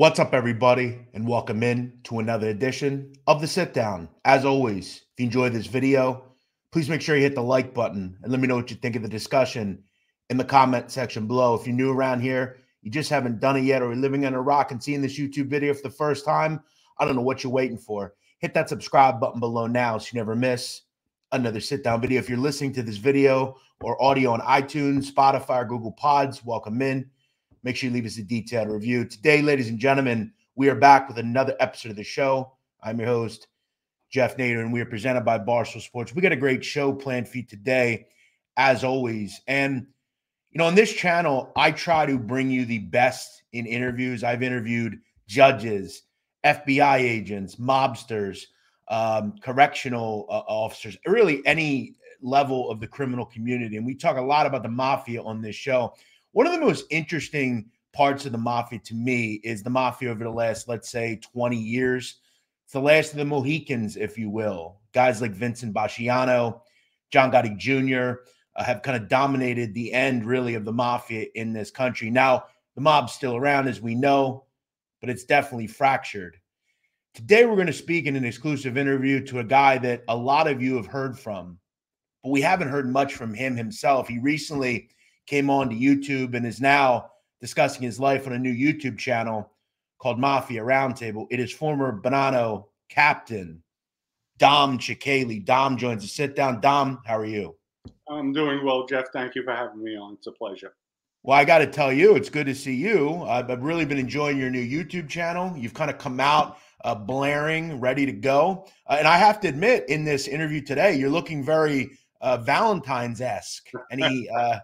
What's up, everybody, and welcome in to another edition of the Sit Down. As always, if you enjoyed this video, please make sure you hit the like button and let me know what you think of the discussion in the comment section below. If you're new around here, you just haven't done it yet, or you're living under a rock and seeing this YouTube video for the first time, I don't know what you're waiting for. Hit that subscribe button below now so you never miss another sit down video. If you're listening to this video or audio on iTunes, Spotify, or Google Pods, welcome in. Make sure you leave us a detailed review. Today, ladies and gentlemen, we are back with another episode of the show. I'm your host, Jeff Nadu, and we are presented by Barstool Sports. We got a great show planned for you today, as always. And, you know, on this channel, I try to bring you the best in interviews. I've interviewed judges, FBI agents, mobsters, um, correctional uh, officers, really any level of the criminal community. And we talk a lot about the mafia on this show. One of the most interesting parts of the mafia to me is the mafia over the last, let's say, 20 years. It's the last of the Mohicans, if you will. Guys like Vincent Basciano, John Gotti Jr. Uh, have kind of dominated the end, really, of the mafia in this country. Now, the mob's still around, as we know, but it's definitely fractured. Today, we're going to speak in an exclusive interview to a guy that a lot of you have heard from, but we haven't heard much from him himself. He recently came on to YouTube and is now discussing his life on a new YouTube channel called Mafia Roundtable. It is former Bonanno captain Dom Cicale. Dom joins us. sit down. Dom, how are you? I'm doing well, Jeff. Thank you for having me on. It's a pleasure. Well, I got to tell you, it's good to see you. I've really been enjoying your new YouTube channel. You've kind of come out uh, blaring, ready to go. Uh, and I have to admit, in this interview today, you're looking very uh, Valentine's esque. Any uh,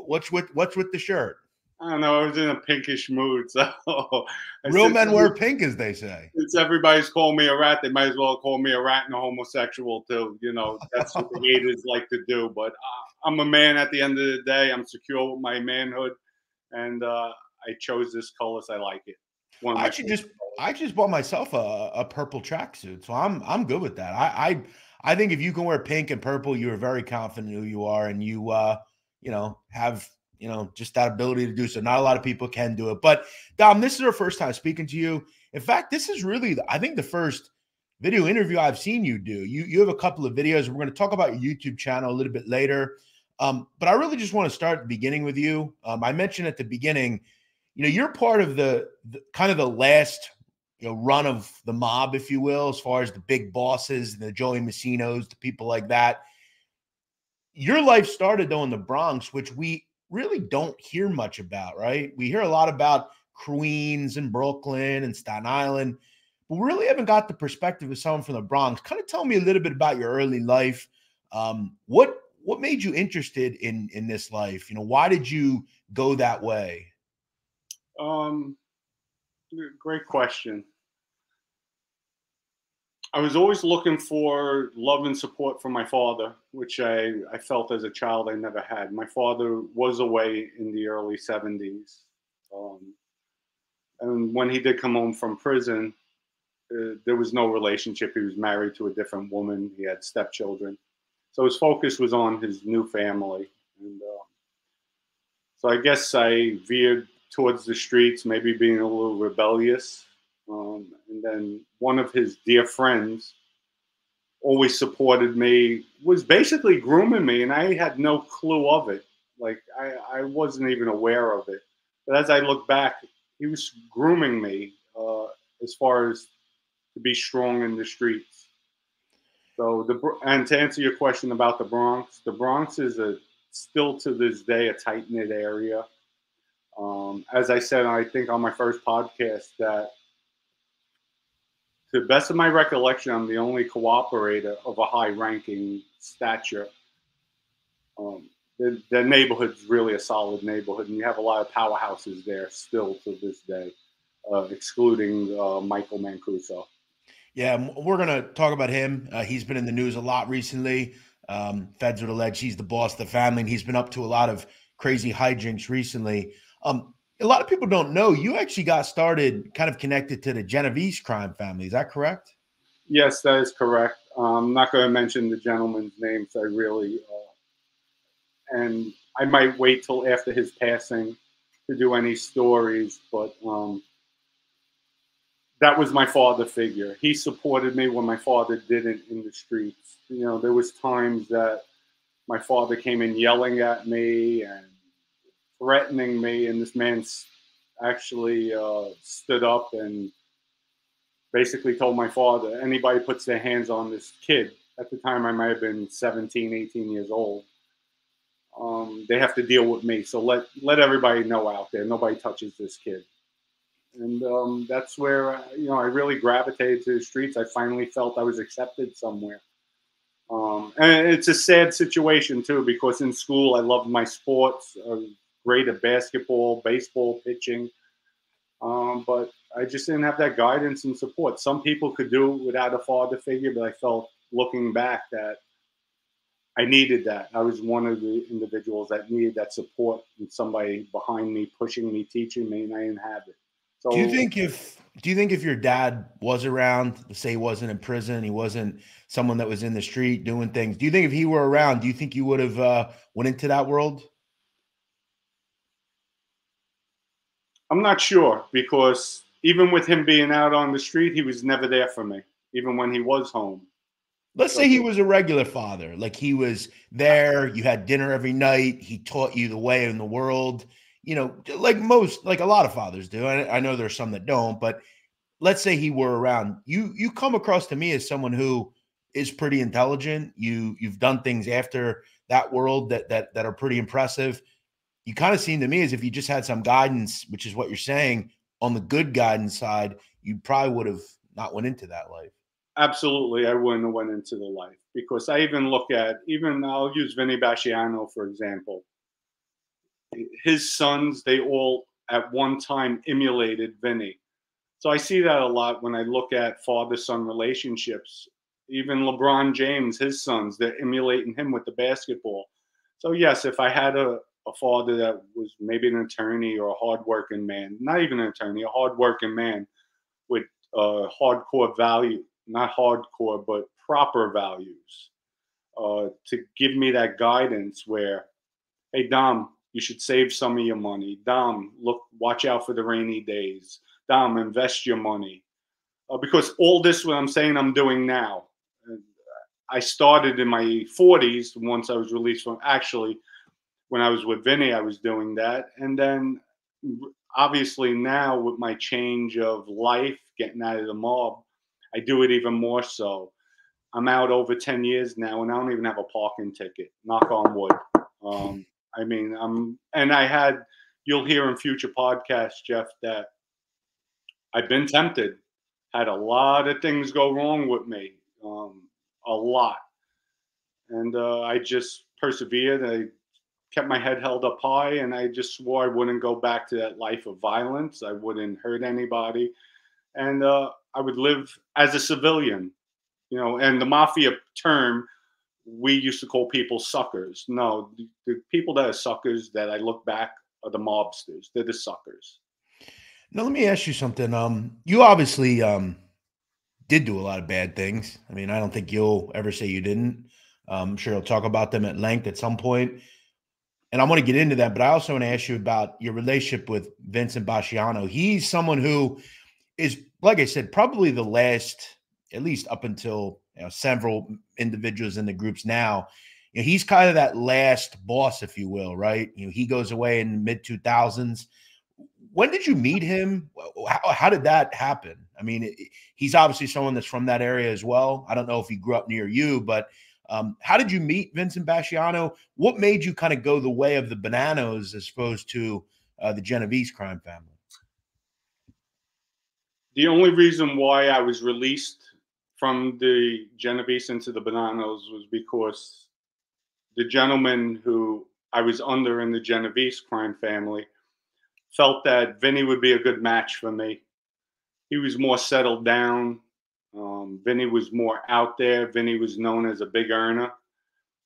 What's with what's with the shirt? I don't know. I was in a pinkish mood, so real men wear pink, as they say. Since everybody's calling me a rat, they might as well call me a rat and a homosexual too. You know, that's what the haters like to do. But uh, I'm a man at the end of the day. I'm secure with my manhood, and uh, I chose this color. So I like it. One I actually just I just bought myself a, a purple tracksuit, so I'm I'm good with that. I, I I think if you can wear pink and purple, you're very confident who you are, and you. uh you know, have you know just that ability to do so. Not a lot of people can do it. But Dom, this is our first time speaking to you. In fact, this is really, I think, the first video interview I've seen you do. You you have a couple of videos. We're going to talk about your YouTube channel a little bit later. Um, but I really just want to start beginning with you. Um, I mentioned at the beginning, you know, you're part of the, the kind of the last you know run of the mob, if you will, as far as the big bosses, and the Joey Massinos, the people like that your life started though in the Bronx, which we really don't hear much about, right? We hear a lot about Queens and Brooklyn and Staten Island, but we really haven't got the perspective of someone from the Bronx. Kind of tell me a little bit about your early life. Um, what what made you interested in in this life? You know, why did you go that way? Um, great question. I was always looking for love and support from my father, which I, I felt as a child I never had. My father was away in the early 70s. Um, and when he did come home from prison, uh, there was no relationship. He was married to a different woman, he had stepchildren. So his focus was on his new family. And uh, so I guess I veered towards the streets, maybe being a little rebellious. Um, and then one of his dear friends always supported me, was basically grooming me, and I had no clue of it. Like I, I wasn't even aware of it. But as I look back, he was grooming me uh, as far as to be strong in the streets. So the and to answer your question about the Bronx, the Bronx is a still to this day a tight knit area. Um, as I said, I think on my first podcast that to the best of my recollection, I'm the only cooperator of a high ranking stature. Um, the, the neighborhood's really a solid neighborhood, and you have a lot of powerhouses there still to this day, uh, excluding uh, Michael Mancuso. Yeah, we're going to talk about him. Uh, he's been in the news a lot recently. Um, feds would allege he's the boss of the family, and he's been up to a lot of crazy hijinks recently. Um, a lot of people don't know you actually got started kind of connected to the Genovese crime family. Is that correct? Yes, that is correct. I'm not going to mention the gentleman's names. I really, uh, and I might wait till after his passing to do any stories. But um, that was my father figure. He supported me when my father didn't in the streets. You know, there was times that my father came in yelling at me and threatening me, and this man actually uh, stood up and basically told my father, anybody puts their hands on this kid, at the time I might have been 17, 18 years old, um, they have to deal with me. So let, let everybody know out there, nobody touches this kid. And um, that's where, you know, I really gravitated to the streets. I finally felt I was accepted somewhere. Um, and it's a sad situation too, because in school I loved my sports. Was great at basketball, baseball, pitching. Um, but I just didn't have that guidance and support. Some people could do it without a father figure, but I felt looking back that I needed that. I was one of the individuals that needed that support and somebody behind me, pushing me, teaching me, and I didn't have it. So, do you think if do you think if your dad was around, say he wasn't in prison, he wasn't someone that was in the street doing things, do you think if he were around, do you think you would have uh, went into that world? I'm not sure because even with him being out on the street, he was never there for me, even when he was home. Let's say he was a regular father, like he was there, you had dinner every night, he taught you the way in the world, you know, like most, like a lot of fathers do. I, I know there's some that don't, but let's say he were around. You you come across to me as someone who is pretty intelligent. You you've done things after that world that that that are pretty impressive you kind of seem to me as if you just had some guidance, which is what you're saying on the good guidance side, you probably would have not went into that life. Absolutely, I wouldn't have went into the life because I even look at even I'll use Vinny Basciano for example. His sons, they all at one time emulated Vinny. So I see that a lot when I look at father-son relationships. Even LeBron James, his sons, they're emulating him with the basketball. So yes, if I had a, a father that was maybe an attorney or a hardworking man, not even an attorney, a hardworking man with uh, hardcore value, not hardcore, but proper values, uh, to give me that guidance where, hey, Dom, you should save some of your money. Dom, look, watch out for the rainy days. Dom, invest your money. Uh, because all this, what I'm saying I'm doing now, I started in my 40s once I was released from actually when I was with Vinny, I was doing that. And then obviously now with my change of life, getting out of the mob, I do it even more so. I'm out over 10 years now and I don't even have a parking ticket, knock on wood. Um, I mean, I'm, and I had, you'll hear in future podcasts, Jeff, that I've been tempted, had a lot of things go wrong with me, um, a lot. And uh, I just persevered. I kept my head held up high and I just swore I wouldn't go back to that life of violence. I wouldn't hurt anybody. And uh, I would live as a civilian, you know, and the mafia term we used to call people suckers. No, the, the people that are suckers that I look back are the mobsters. They're the suckers. Now let me ask you something. Um, you obviously um did do a lot of bad things. I mean, I don't think you'll ever say you didn't. Um, I'm sure you'll talk about them at length at some point and I want to get into that, but I also want to ask you about your relationship with Vincent Basciano. He's someone who is, like I said, probably the last, at least up until you know, several individuals in the groups now. You know, he's kind of that last boss, if you will, right? You know, he goes away in the mid 2000s. When did you meet him? How, how did that happen? I mean, he's obviously someone that's from that area as well. I don't know if he grew up near you, but um, how did you meet Vincent Basciano? What made you kind of go the way of the Bonannos as opposed to uh, the Genovese crime family? The only reason why I was released from the Genovese into the Bonannos was because the gentleman who I was under in the Genovese crime family felt that Vinny would be a good match for me. He was more settled down. Um, Vinny was more out there. Vinny was known as a big earner,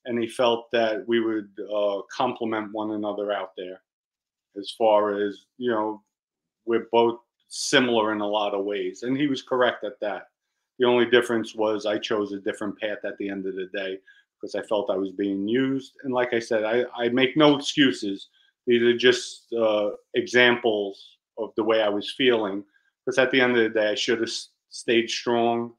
and he felt that we would uh, complement one another out there. As far as you know, we're both similar in a lot of ways, and he was correct at that. The only difference was I chose a different path at the end of the day because I felt I was being used. And like I said, I, I make no excuses. These are just uh, examples of the way I was feeling because at the end of the day, I should have stayed strong,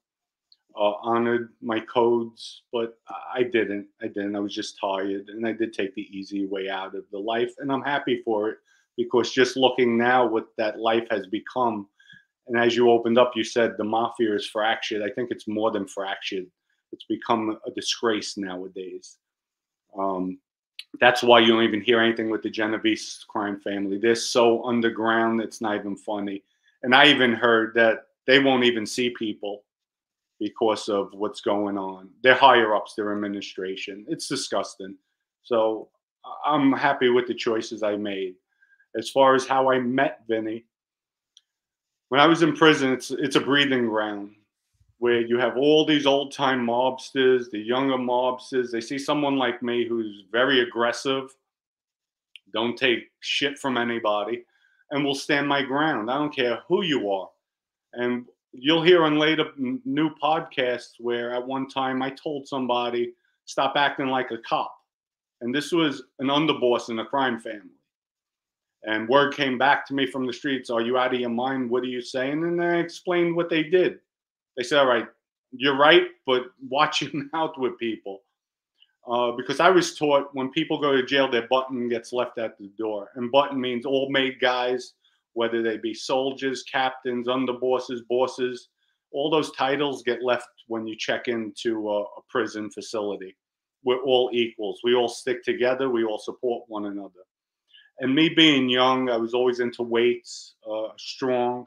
uh, honored my codes, but I didn't. I didn't. I was just tired, and I did take the easy way out of the life, and I'm happy for it because just looking now, what that life has become, and as you opened up, you said the mafia is fractured. I think it's more than fractured. It's become a disgrace nowadays. Um, that's why you don't even hear anything with the Genovese crime family. They're so underground, it's not even funny. And I even heard that they won't even see people because of what's going on. They're higher ups, their administration. It's disgusting. So I'm happy with the choices I made. As far as how I met Vinny, when I was in prison, it's it's a breathing ground where you have all these old time mobsters, the younger mobsters. They see someone like me who's very aggressive, don't take shit from anybody, and will stand my ground. I don't care who you are. And you'll hear on later new podcasts where at one time I told somebody, stop acting like a cop. And this was an underboss in a crime family. And word came back to me from the streets, Are you out of your mind? What are you saying? And I explained what they did. They said, All right, you're right, but watch your mouth with people. Uh, because I was taught when people go to jail, their button gets left at the door. And button means all made guys, whether they be soldiers, captains, underbosses, bosses, all those titles get left when you check into a, a prison facility. We're all equals. We all stick together. We all support one another. And me being young, I was always into weights, uh, strong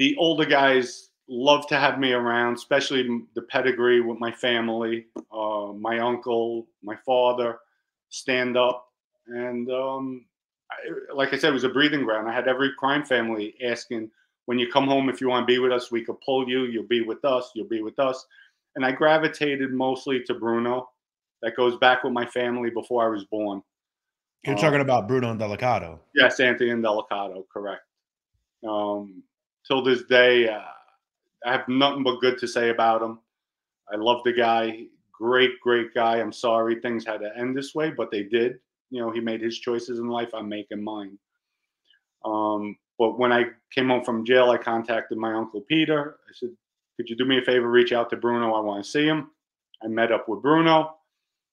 the older guys love to have me around, especially the pedigree with my family, uh, my uncle, my father, stand up. And um, I, like I said, it was a breathing ground. I had every crime family asking, when you come home, if you want to be with us, we could pull you. You'll be with us. You'll be with us. And I gravitated mostly to Bruno. That goes back with my family before I was born. You're um, talking about Bruno Indelicato. Yes, Anthony Indelicato, correct. Um, till this day, uh, I have nothing but good to say about him. I love the guy. Great, great guy. I'm sorry things had to end this way, but they did. You know, he made his choices in life. I'm making mine. Um, but when I came home from jail, I contacted my uncle Peter. I said, "Could you do me a favor? Reach out to Bruno. I want to see him." I met up with Bruno.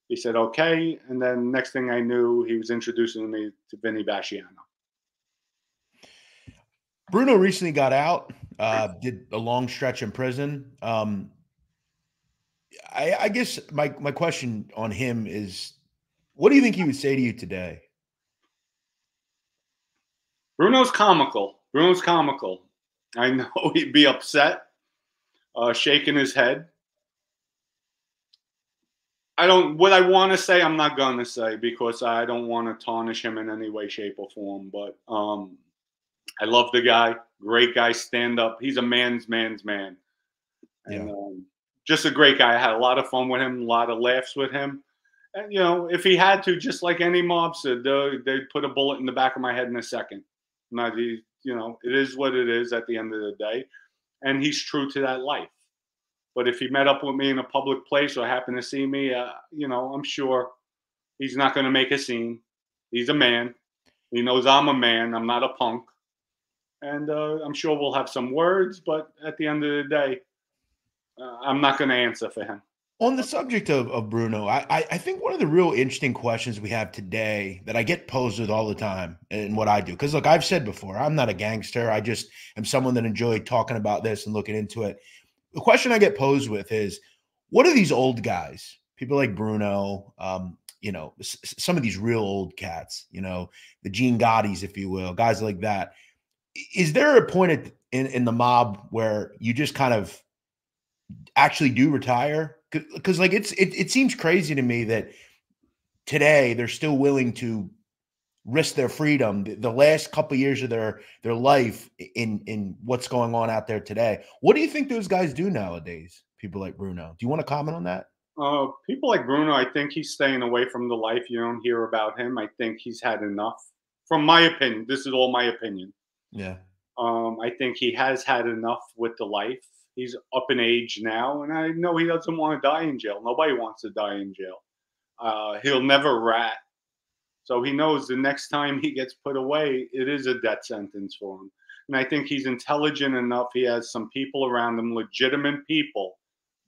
He said, "Okay." And then next thing I knew, he was introducing me to Vinny Basciano. Bruno recently got out, uh, did a long stretch in prison. Um, I, I guess my my question on him is, what do you think he would say to you today? Bruno's comical. Bruno's comical. I know he'd be upset, uh, shaking his head. I don't. What I want to say, I'm not gonna say because I don't want to tarnish him in any way, shape, or form. But um, I love the guy. Great guy, stand up. He's a man's man's man. And, yeah. Um, just a great guy. I had a lot of fun with him, a lot of laughs with him. You know, if he had to, just like any mobster, they, they'd put a bullet in the back of my head in a second. Now, he, you know, it is what it is at the end of the day. And he's true to that life. But if he met up with me in a public place or happened to see me, uh, you know, I'm sure he's not going to make a scene. He's a man. He knows I'm a man. I'm not a punk and uh, I'm sure we'll have some words. But at the end of the day, uh, I'm not going to answer for him. On the subject of, of Bruno, I, I think one of the real interesting questions we have today that I get posed with all the time in what I do, because look, I've said before, I'm not a gangster. I just am someone that enjoyed talking about this and looking into it. The question I get posed with is, what are these old guys, people like Bruno, um, you know, some of these real old cats, you know, the Gene Gottis, if you will, guys like that is there a point in in the mob where you just kind of actually do retire? Because like it's it, it seems crazy to me that today they're still willing to risk their freedom the, the last couple of years of their their life in in what's going on out there today. What do you think those guys do nowadays people like bruno? Do you want to comment on that? Uh, people like bruno i think he's staying away from the life. You don't hear about him. I think he's had enough. From my opinion this is all my opinion. Yeah. Um, I think he has had enough with the life. He's up in age now, and I know he doesn't want to die in jail. Nobody wants to die in jail. Uh, he'll never rat. So he knows the next time he gets put away, it is a death sentence for him. And I think he's intelligent enough. He has some people around him, legitimate people,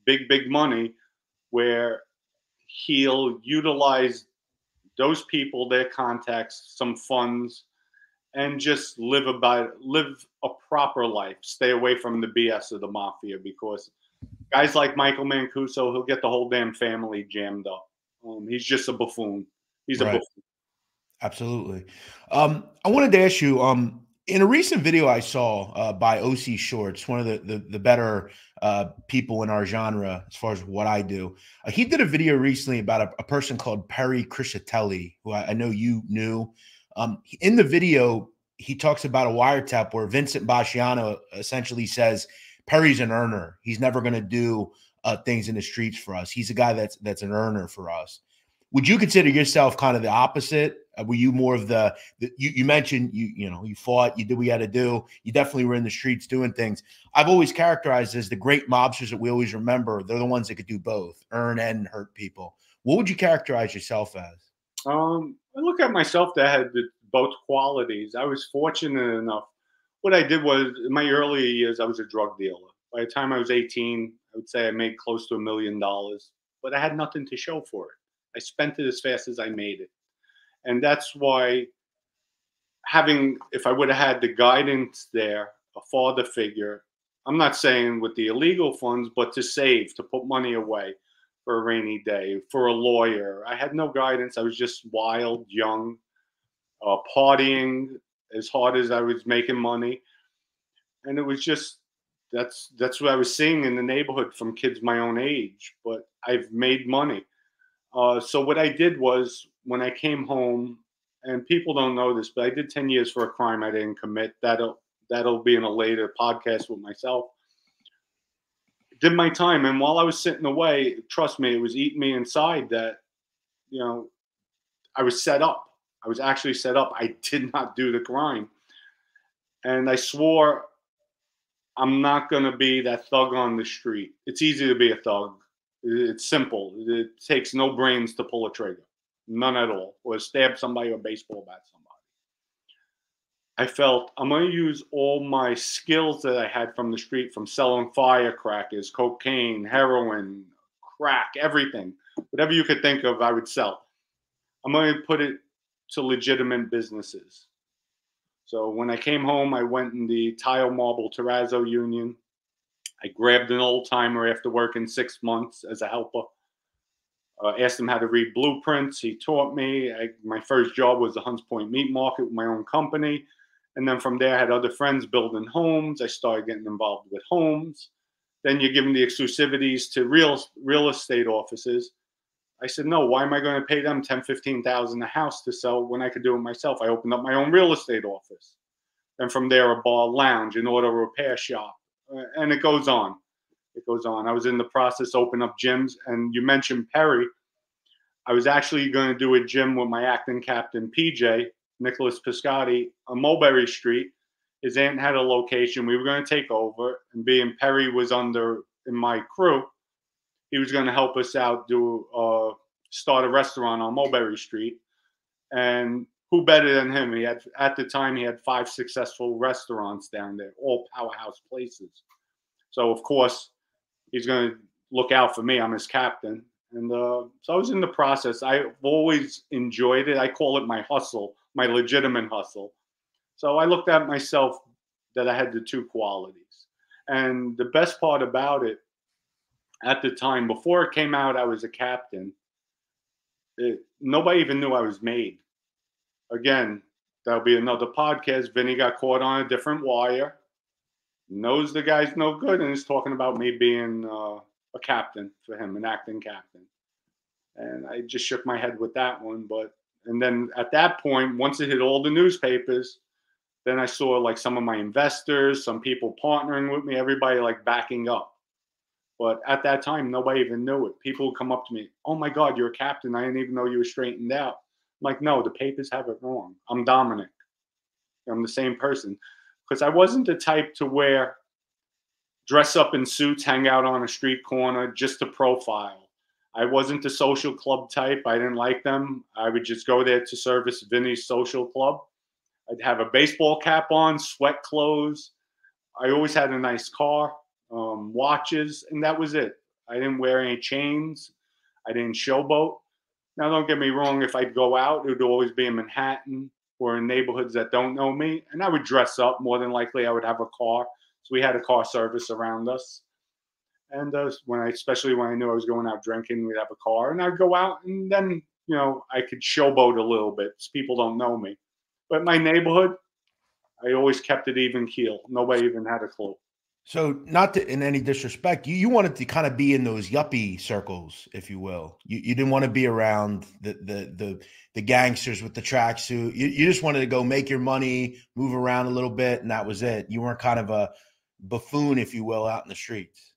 big, big money, where he'll utilize those people, their contacts, some funds, and just live about live a proper life. Stay away from the BS of the mafia because guys like Michael Mancuso, he'll get the whole damn family jammed up. Um, he's just a buffoon. He's right. a buffoon. Absolutely. Um, I wanted to ask you, um, in a recent video I saw uh, by OC Shorts, one of the the, the better uh, people in our genre as far as what I do, uh, he did a video recently about a, a person called Perry Criscitelli, who I, I know you knew. Um, in the video, he talks about a wiretap where Vincent Basciano essentially says Perry's an earner. He's never going to do uh, things in the streets for us. He's a guy that's that's an earner for us. Would you consider yourself kind of the opposite? Uh, were you more of the, the you, you, mentioned you you know you fought, you did what you had to do. You definitely were in the streets doing things. I've always characterized as the great mobsters that we always remember. They're the ones that could do both, earn and hurt people. What would you characterize yourself as? Um, I look at myself that had both qualities. I was fortunate enough. What I did was in my earlier years, I was a drug dealer. By the time I was 18, I would say I made close to a million dollars, but I had nothing to show for it. I spent it as fast as I made it. And that's why having, if I would have had the guidance there, a father figure, I'm not saying with the illegal funds, but to save, to put money away for a rainy day, for a lawyer. I had no guidance. I was just wild, young, uh, partying as hard as I was making money. And it was just, that's that's what I was seeing in the neighborhood from kids my own age. But I've made money. Uh, so what I did was when I came home, and people don't know this, but I did 10 years for a crime I didn't commit. That'll that'll be in a later podcast with myself. Did my time, and while I was sitting away, trust me, it was eating me inside that, you know, I was set up. I was actually set up. I did not do the crime, and I swore I'm not going to be that thug on the street. It's easy to be a thug. It's simple. It takes no brains to pull a trigger, none at all, or stab somebody or baseball bat. I felt I'm going to use all my skills that I had from the street, from selling firecrackers, cocaine, heroin, crack, everything, whatever you could think of, I would sell. I'm going to put it to legitimate businesses. So when I came home, I went in the tile marble terrazzo union. I grabbed an old timer after working six months as a helper. Uh, asked him how to read blueprints. He taught me. I, my first job was the Hunts Point Meat Market with my own company. And then from there, I had other friends building homes. I started getting involved with homes. Then you give them the exclusivities to real real estate offices. I said, no, why am I going to pay them 10, 15,000 a house to sell when I could do it myself? I opened up my own real estate office. And from there, a bar lounge, an auto repair shop, uh, and it goes on. It goes on. I was in the process open up gyms, and you mentioned Perry. I was actually going to do a gym with my acting captain, PJ, Nicholas Pisciotti, on Mulberry Street. His aunt had a location. We were going to take over, and being Perry was under in my crew, he was going to help us out do uh, start a restaurant on Mulberry Street. And who better than him? He had at the time he had five successful restaurants down there, all powerhouse places. So of course he's going to look out for me. I'm his captain, and uh, so I was in the process. I've always enjoyed it. I call it my hustle, my legitimate hustle. So I looked at myself that I had the two qualities, and the best part about it at the time, before it came out, I was a captain. It, nobody even knew I was made. Again, that'll be another podcast. Vinny got caught on a different wire, knows the guy's no good, and is talking about me being uh, a captain for him, an acting captain. And I just shook my head with that one. But and then at that point, once it hit all the newspapers, then I saw like some of my investors, some people partnering with me, everybody like backing up. But at that time, nobody even knew it. People would come up to me, "Oh my God, you're a captain! I didn't even know you were straightened out." I'm like, no, the papers have it wrong. I'm Dominic. I'm the same person because I wasn't the type to wear dress up in suits, hang out on a street corner just to profile. I wasn't the social club type. I didn't like them. I would just go there to service Vinny's social club. I'd have a baseball cap on, sweat clothes. I always had a nice car, um, watches, and that was it. I didn't wear any chains. I didn't showboat. Now, don't get me wrong. If I'd go out, it would always be in Manhattan or in neighborhoods that don't know me, and I would dress up. More than likely, I would have a car. So we had a car service around us. And uh, when I, especially when I knew I was going out drinking, we'd have a car, and I'd go out, and then you know I could showboat a little bit. People don't know me, but my neighborhood, I always kept it even keel. Nobody even had a clue. So, not to, in any disrespect, you, you wanted to kind of be in those yuppie circles, if you will. You, you didn't want to be around the the the, the gangsters with the tracksuit. You, you just wanted to go make your money, move around a little bit, and that was it. You weren't kind of a buffoon, if you will, out in the streets.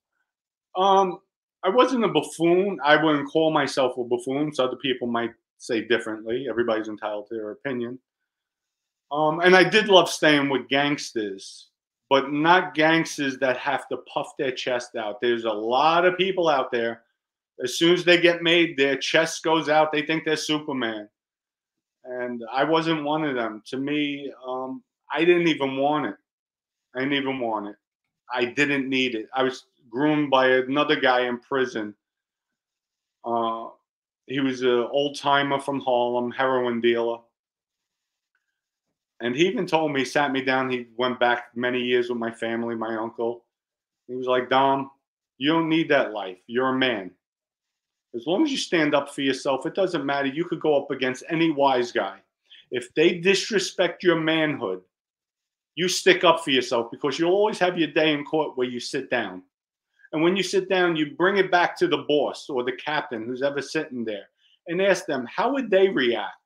Um, I wasn't a buffoon. I wouldn't call myself a buffoon. So other people might say differently. Everybody's entitled to their opinion. Um, and I did love staying with gangsters, but not gangsters that have to puff their chest out. There's a lot of people out there. As soon as they get made, their chest goes out. They think they're Superman. And I wasn't one of them. To me, um, I didn't even want it. I didn't even want it. I didn't need it. I was groomed by another guy in prison. Uh, he was an old timer from Harlem, heroin dealer. And he even told me, sat me down. He went back many years with my family, my uncle. He was like, Dom, you don't need that life. You're a man. As long as you stand up for yourself, it doesn't matter. You could go up against any wise guy. If they disrespect your manhood, you stick up for yourself because you'll always have your day in court where you sit down. And when you sit down, you bring it back to the boss or the captain who's ever sitting there and ask them, how would they react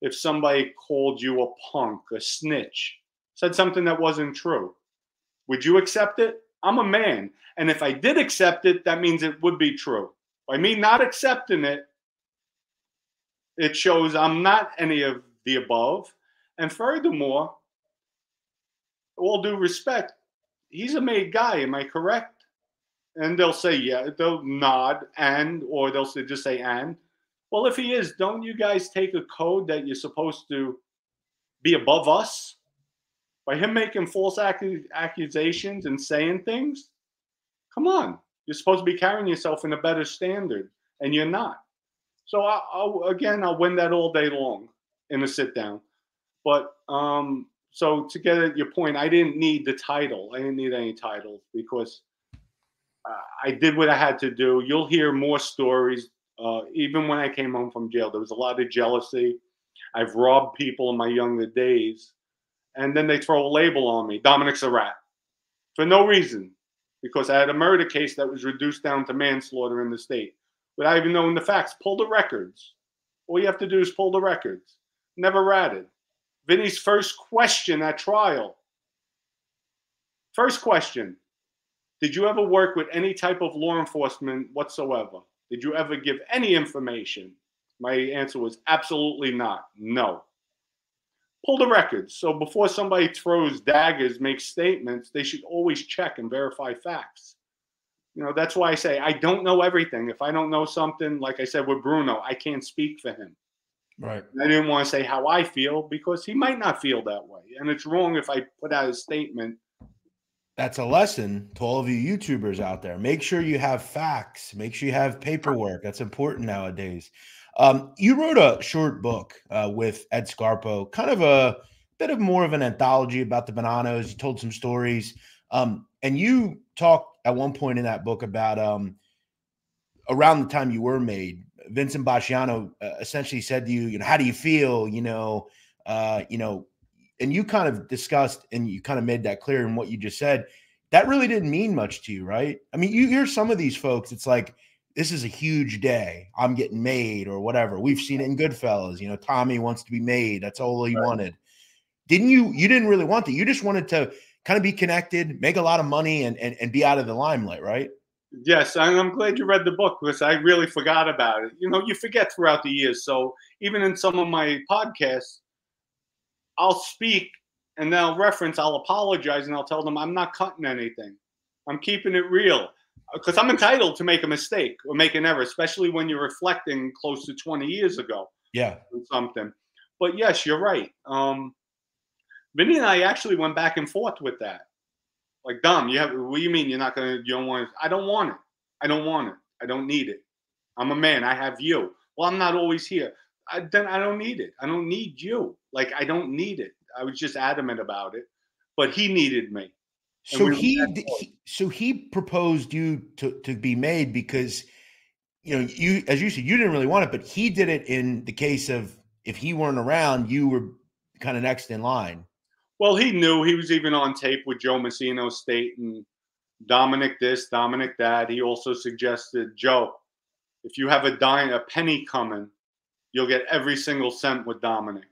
if somebody called you a punk, a snitch, said something that wasn't true? Would you accept it? I'm a man. And if I did accept it, that means it would be true. By me not accepting it, it shows I'm not any of the above. And furthermore, all due respect, he's a made guy. Am I correct? And they'll say, yeah, they'll nod and, or they'll say, just say and. Well, if he is, don't you guys take a code that you're supposed to be above us? By him making false ac- accusations and saying things? Come on. You're supposed to be carrying yourself in a better standard, and you're not. So, I, I'll, again, I'll win that all day long in a sit down. But um, so to get at your point, I didn't need the title. I didn't need any titles because I did what I had to do. You'll hear more stories. Uh, even when I came home from jail, there was a lot of jealousy. I've robbed people in my younger days, and then they throw a label on me, Dominic's a rat, for no reason, because I had a murder case that was reduced down to manslaughter in the state without even knowing the facts. Pull the records. All you have to do is pull the records. Never ratted. Vinny's first question at trial. First question Did you ever work with any type of law enforcement whatsoever? Did you ever give any information? My answer was absolutely not. No. Pull the records. So before somebody throws daggers, makes statements, they should always check and verify facts. You know, that's why I say I don't know everything. If I don't know something, like I said with Bruno, I can't speak for him. Right. I didn't want to say how I feel because he might not feel that way. And it's wrong if I put out a statement. That's a lesson to all of you YouTubers out there. Make sure you have facts, make sure you have paperwork. That's important nowadays. Um, you wrote a short book uh, with Ed Scarpo, kind of a bit of more of an anthology about the Bonannos. You told some stories. Um, and you talked at one point in that book about um, around the time you were made, Vincent Basciano uh, essentially said to you, you know, how do you feel? You know, uh, you know, and you kind of discussed and you kind of made that clear in what you just said. That really didn't mean much to you, right? I mean, you hear some of these folks, it's like, this is a huge day. I'm getting made or whatever. We've seen it in Goodfellas. You know, Tommy wants to be made. That's all he right. wanted. Didn't you? You didn't really want that. You just wanted to kind of be connected, make a lot of money, and and, and be out of the limelight, right? Yes, I'm glad you read the book because I really forgot about it. You know, you forget throughout the years. So even in some of my podcasts, I'll speak and then I'll reference, I'll apologize, and I'll tell them I'm not cutting anything. I'm keeping it real because I'm entitled to make a mistake or make an error, especially when you're reflecting close to 20 years ago. Yeah. Something. But yes, you're right. Um, Vinny and I actually went back and forth with that. Like, Dom, you have what do you mean you're not gonna you don't want it? I don't want it. I don't want it. I don't need it. I'm a man. I have you. Well, I'm not always here. I, then I don't need it. I don't need you. Like I don't need it. I was just adamant about it, but he needed me. So we he, he, so he proposed you to to be made because you know you as you said you didn't really want it, but he did it in the case of if he weren't around, you were kind of next in line. Well, he knew he was even on tape with Joe Massino State and Dominic this, Dominic that. He also suggested Joe, if you have a dime, a penny coming, you'll get every single cent with Dominic.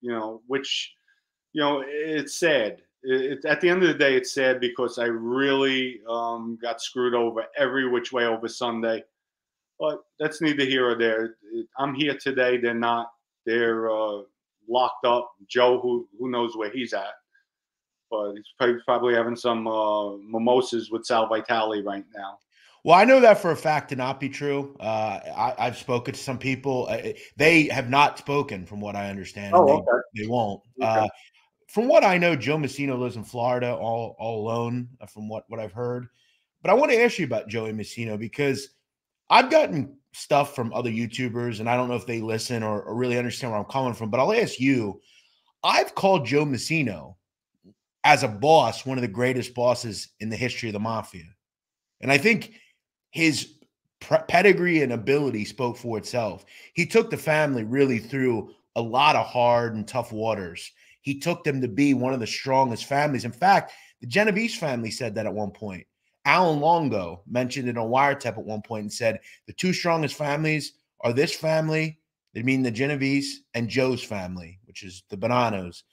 You know, which, you know, it's sad. It, at the end of the day, it's sad because I really um, got screwed over every which way over Sunday. But that's neither here or there. I'm here today. They're not. They're uh, locked up. Joe, who who knows where he's at, but he's probably, probably having some uh, mimosas with Sal Vitale right now. Well, I know that for a fact to not be true. Uh, I, have spoken to some people; uh, they have not spoken, from what I understand. Oh, they, okay. they won't. Okay. Uh, from what I know, Joe Massino lives in Florida, all all alone. Uh, from what what I've heard, but I want to ask you about Joey Massino because I've gotten stuff from other YouTubers, and I don't know if they listen or, or really understand where I'm coming from. But I'll ask you: I've called Joe Massino as a boss one of the greatest bosses in the history of the mafia, and I think his pedigree and ability spoke for itself. He took the family really through a lot of hard and tough waters. He took them to be one of the strongest families. In fact, the Genovese family said that at one point. Alan Longo mentioned it on Wiretap at one point and said the two strongest families are this family, they mean the Genovese, and Joe's family, which is the Bonannos.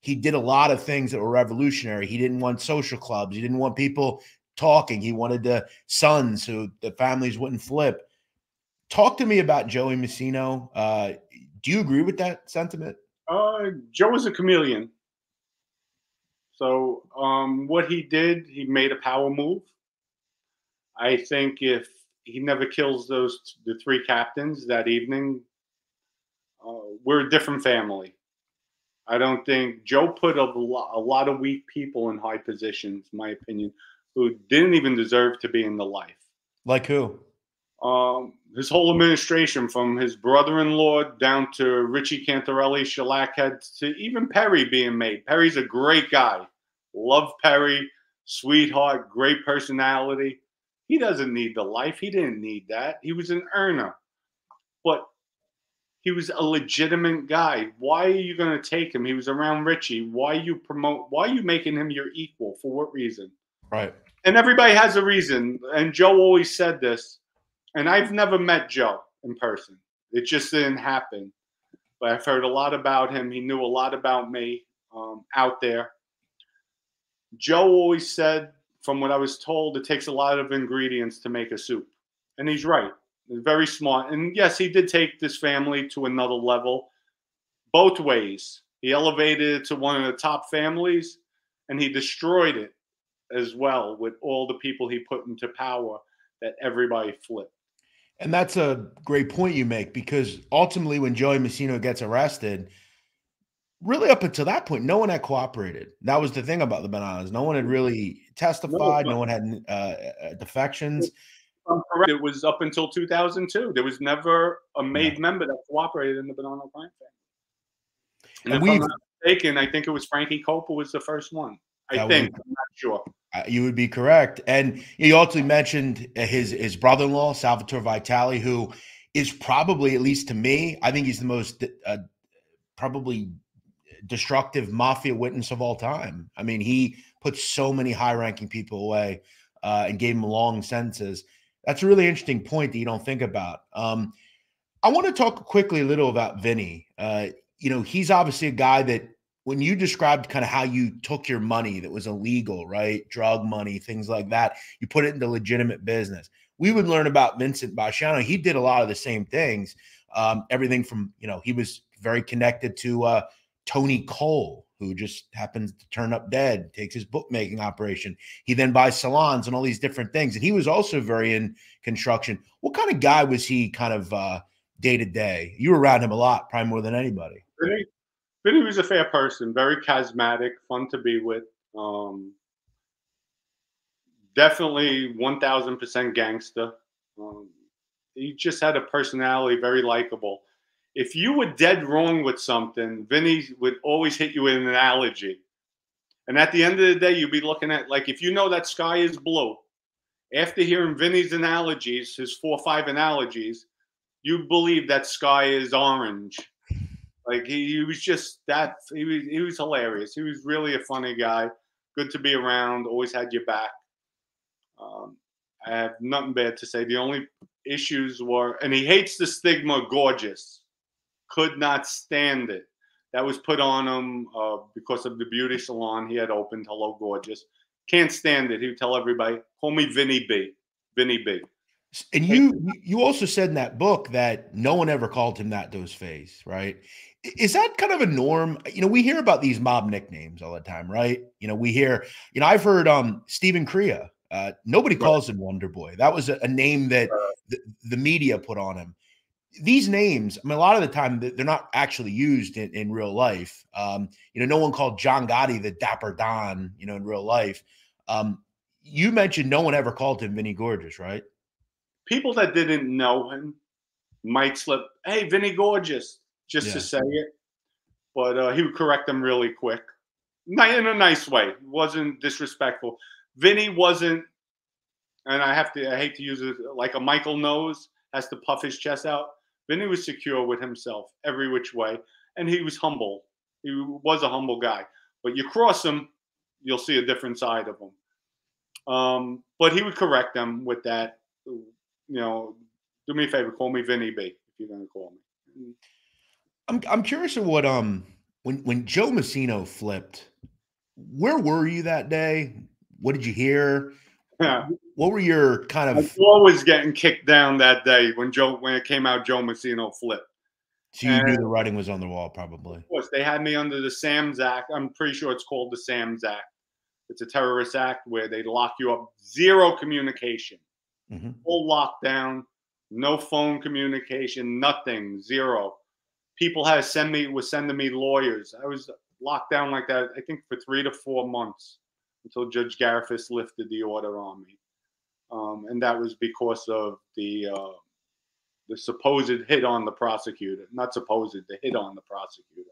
He did a lot of things that were revolutionary. He didn't want social clubs. He didn't want people talking. He wanted the sons so the families wouldn't flip. Talk to me about Joey Massino. Uh, do you agree with that sentiment? Uh, Joe was a chameleon. So um, what he did, he made a power move. I think if he never kills those the three captains that evening, uh, we're a different family. I don't think Joe put a lot, a lot of weak people in high positions, my opinion who didn't even deserve to be in the life. Like who? Um, his whole administration, from his brother-in-law down to Richie Cantarella, Shellac to even Perry being made. Perry's a great guy. Love Perry, sweetheart, great personality. He doesn't need the life. He didn't need that. He was an earner, but he was a legitimate guy. Why are you going to take him? He was around Richie. Why you promote? Why are you making him your equal? For what reason? Right. And everybody has a reason. And Joe always said this. And I've never met Joe in person. It just didn't happen. But I've heard a lot about him. He knew a lot about me um, out there. Joe always said, from what I was told, it takes a lot of ingredients to make a soup. And he's right. He's very smart. And yes, he did take this family to another level both ways. He elevated it to one of the top families and he destroyed it as well with all the people he put into power that everybody flipped. And that's a great point you make because ultimately, when Joey Massino gets arrested, really up until that point, no one had cooperated. That was the thing about the Bonannos. No one had really testified. No, no one had uh, uh, defections. correct. It was up until 2002. There was never a made yeah. member that cooperated in the Bonanno crime family. And, and if I'm not mistaken, I think it was Frankie Coppa was the first one. I think. I'm not sure. Uh, you would be correct. And he also mentioned his his brother in law, Salvatore Vitale, who is probably, at least to me, I think he's the most uh, probably destructive mafia witness of all time. I mean, he put so many high ranking people away uh, and gave them long sentences. That's a really interesting point that you don't think about. Um, I want to talk quickly a little about Vinny. Uh, you know, he's obviously a guy that when you described kind of how you took your money that was illegal, right? Drug money, things like that, you put it into legitimate business. We would learn about Vincent Basciano. He did a lot of the same things. Um, everything from, you know, he was very connected to uh, Tony Cole, who just happens to turn up dead, takes his bookmaking operation. He then buys salons and all these different things. And he was also very in construction. What kind of guy was he kind of day to day? You were around him a lot, probably more than anybody. Vinny was a fair person, very charismatic, fun to be with. Um, definitely 1000% gangster. Um, he just had a personality, very likable. If you were dead wrong with something, Vinny would always hit you with an analogy. And at the end of the day, you'd be looking at, like, if you know that sky is blue, after hearing Vinny's analogies, his four or five analogies, you believe that sky is orange. Like he, he was just that he was he was hilarious. He was really a funny guy. Good to be around. Always had your back. Um, I have nothing bad to say. The only issues were, and he hates the stigma gorgeous. Could not stand it. That was put on him uh, because of the beauty salon he had opened. Hello, gorgeous. Can't stand it. He would tell everybody, "Call me Vinny B." Vinny B. And you you also said in that book that no one ever called him that to his face, right? Is that kind of a norm? You know, we hear about these mob nicknames all the time, right? You know, we hear, you know, I've heard um Stephen Crea. Uh, nobody calls him Wonder Boy. That was a, a name that the, the, media put on him. These names, I mean, a lot of the time they're not actually used in, in real life. Um, you know, no one called John Gotti the Dapper Don, you know, in real life. Um, you mentioned no one ever called him Vinny Gorgeous, right? People that didn't know him might slip, hey, Vinny Gorgeous just yeah. to say it, but uh, he would correct them really quick, Not in a nice way. wasn't disrespectful. Vinny wasn't, and I have to, I hate to use it like a Michael nose has to puff his chest out. Vinny was secure with himself every which way, and he was humble. He was a humble guy. But you cross him, you'll see a different side of him. Um, but he would correct them with that. You know, do me a favor, call me Vinny B if you're going to call me. I'm I'm curious of what um when when Joe Massino flipped, where were you that day? What did you hear? Yeah. What were your kind of? I was getting kicked down that day when Joe when it came out Joe Massino flipped. So you and knew the writing was on the wall, probably. Of course, they had me under the SAMS Act. I'm pretty sure it's called the SAMS Act. It's a terrorist act where they lock you up, zero communication, mm-hmm. full lockdown, no phone communication, nothing, zero people had to send me was sending me lawyers. I was locked down like that. I think for three to four months until Judge Garaufis lifted the order on me, um, and that was because of the uh, the supposed hit on the prosecutor. Not supposed, the hit on the prosecutor.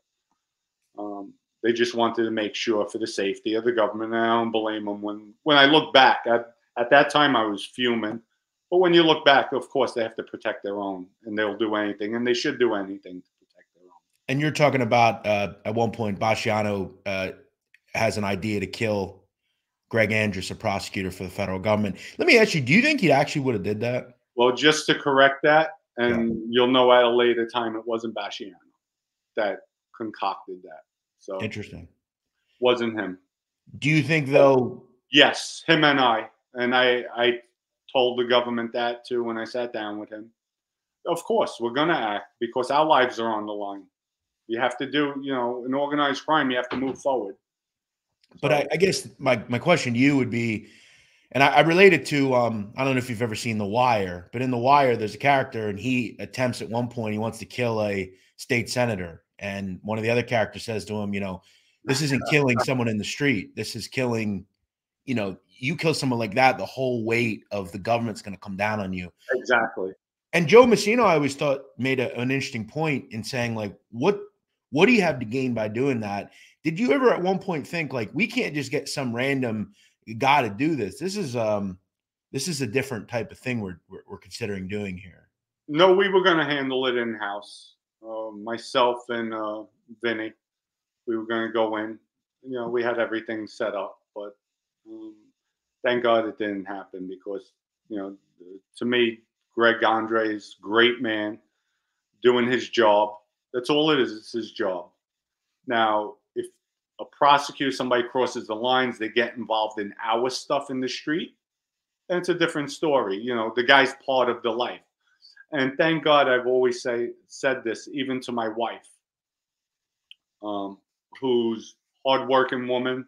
Um, they just wanted to make sure for the safety of the government. And I don't blame them. When when I look back at at that time, I was fuming. But when you look back, of course, they have to protect their own, and they'll do anything, and they should do anything to protect their own. and you're talking about uh, at one point, Basciano uh, has an idea to kill Greg Andres, a prosecutor for the federal government. Let me ask you: Do you think he actually would have did that? Well, just to correct that, and yeah. you'll know at a later time, it wasn't Basciano that concocted that. So interesting. Wasn't him. Do you think though? Yes, him and I, and I, I told the government that too when I sat down with him. Of course, we're gonna act because our lives are on the line. You have to do, you know, an organized crime. You have to move forward. But I, I, guess my my question to you would be, and I, I relate it to um, I don't know if you've ever seen The Wire, but in The Wire, there's a character and he attempts at one point he wants to kill a state senator, and one of the other characters says to him, you know, this isn't killing someone in the street. This is killing, you know, you kill someone like that, the whole weight of the government's going to come down on you. Exactly. And Joe Massino, I always thought made a, an interesting point in saying like, what what do you have to gain by doing that? Did you ever at one point think like we can't just get some random guy to do this? This is um this is a different type of thing we're we're, we're considering doing here. No, we were going to handle it in house. Uh, myself and uh, Vinny, we were going to go in. You know, we had everything set up, but um, thank God it didn't happen because you know, to me, Greg Andres great man, doing his job. That's all it is. It's his job. Now, if a prosecutor, somebody crosses the lines, they get involved in our stuff in the street, then it's a different story. You know, the guy's part of the life. And thank God I've always say said this, even to my wife, um, who's hardworking woman.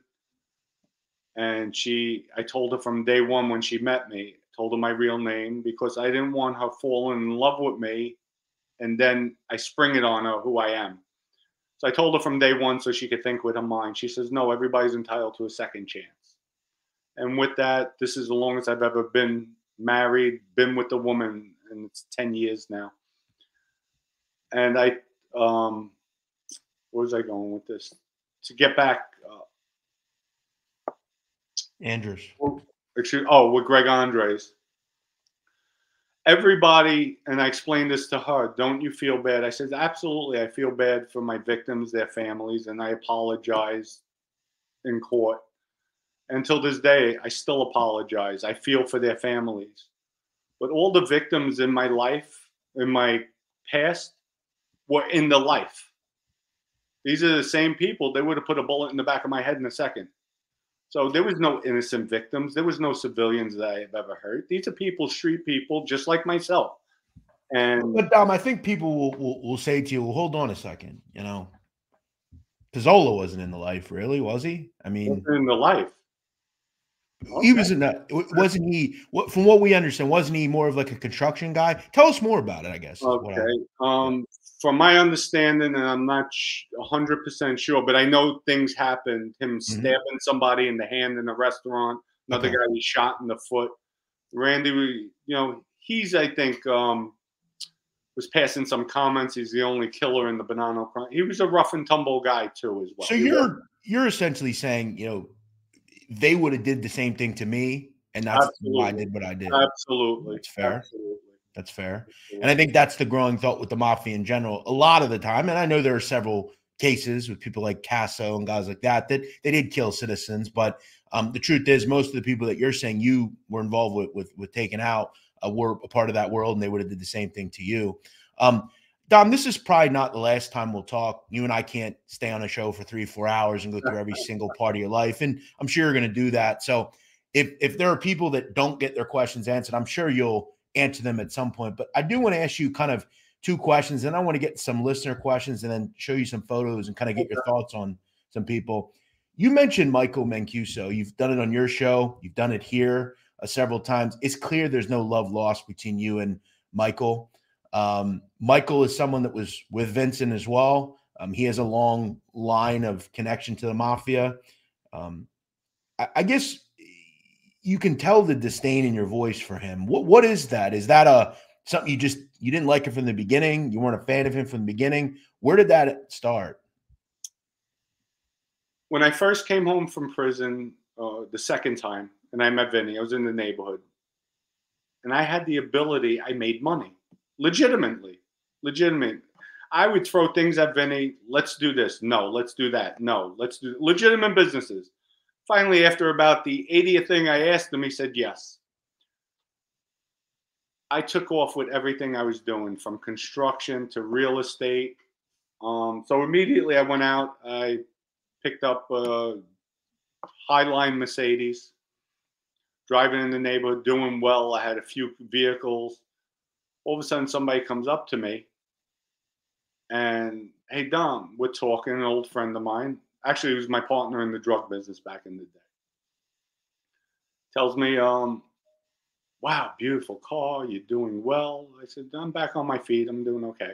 And she, I told her from day one when she met me, told her my real name because I didn't want her falling in love with me and then I spring it on her who I am. So I told her from day one so she could think with her mind. She says, No, everybody's entitled to a second chance. And with that, this is the longest I've ever been married, been with a woman, and it's 10 years now. And I, um, where was I going with this? To get back, uh, Andres. Excuse, oh, with Greg Andres everybody, and I explained this to her, don't you feel bad? I said, absolutely. I feel bad for my victims, their families, and I apologize in court. Until this day, I still apologize. I feel for their families. But all the victims in my life, in my past, were in the life. These are the same people. They would have put a bullet in the back of my head in a second. So there was no innocent victims. There was no civilians that I've ever hurt. These are people, street people, just like myself. And but um, I think people will, will, will say to you, well, "Hold on a second, you know." Pizzolo wasn't in the life, really, was he? I mean, in the life. Okay. He was in that. Wasn't he? From what we understand, wasn't he more of like a construction guy? Tell us more about it. I guess. Okay. Um, from my understanding, and I'm not hundred percent sure, but I know things happened. Him mm-hmm. stabbing somebody in the hand in a restaurant. Another okay. guy was shot in the foot. Randy, you know, he's I think um, was passing some comments. He's the only killer in the Bonanno crime. He was a rough and tumble guy too, as well. So you're you're essentially saying, you know, they would have did the same thing to me, and that's Absolutely. why I did what I did. Absolutely, it's fair. Absolutely. That's fair. And I think that's the growing thought with the mafia in general. A lot of the time, and I know there are several cases with people like Casso and guys like that that they did kill citizens, but um, the truth is, most of the people that you're saying you were involved with with, with taking out uh, were a part of that world, and they would have did the same thing to you. Um, Dom, this is probably not the last time we'll talk. You and I can't stay on a show for three, four hours and go through every single part of your life, and I'm sure you're going to do that. So, if if there are people that don't get their questions answered, I'm sure you'll answer them at some point. But I do want to ask you kind of two questions, and I want to get some listener questions and then show you some photos and kind of get your thoughts on some people. You mentioned Michael Mancuso. You've done it on your show, you've done it here uh, several times. It's clear there's no love lost between you and Michael. Um, Michael is someone that was with Vincent as well. Um, he has a long line of connection to the mafia. Um, I, I guess you can tell the disdain in your voice for him. What what is that? Is that a something you just you didn't like him from the beginning? You weren't a fan of him from the beginning. Where did that start? When I first came home from prison uh, the second time, and I met Vinny, I was in the neighborhood, and I had the ability. I made money, legitimately, legitimate. I would throw things at Vinny. Let's do this. No, let's do that. No, let's do legitimate businesses. Finally, after about the 80th thing I asked him, he said yes. I took off with everything I was doing from construction to real estate. Um, so immediately I went out, I picked up a Highline Mercedes, driving in the neighborhood, doing well. I had a few vehicles. All of a sudden, somebody comes up to me and, hey, Dom, we're talking, an old friend of mine. Actually, he was my partner in the drug business back in the day. Tells me, um, wow, beautiful car. You're doing well. I said, I'm back on my feet. I'm doing okay.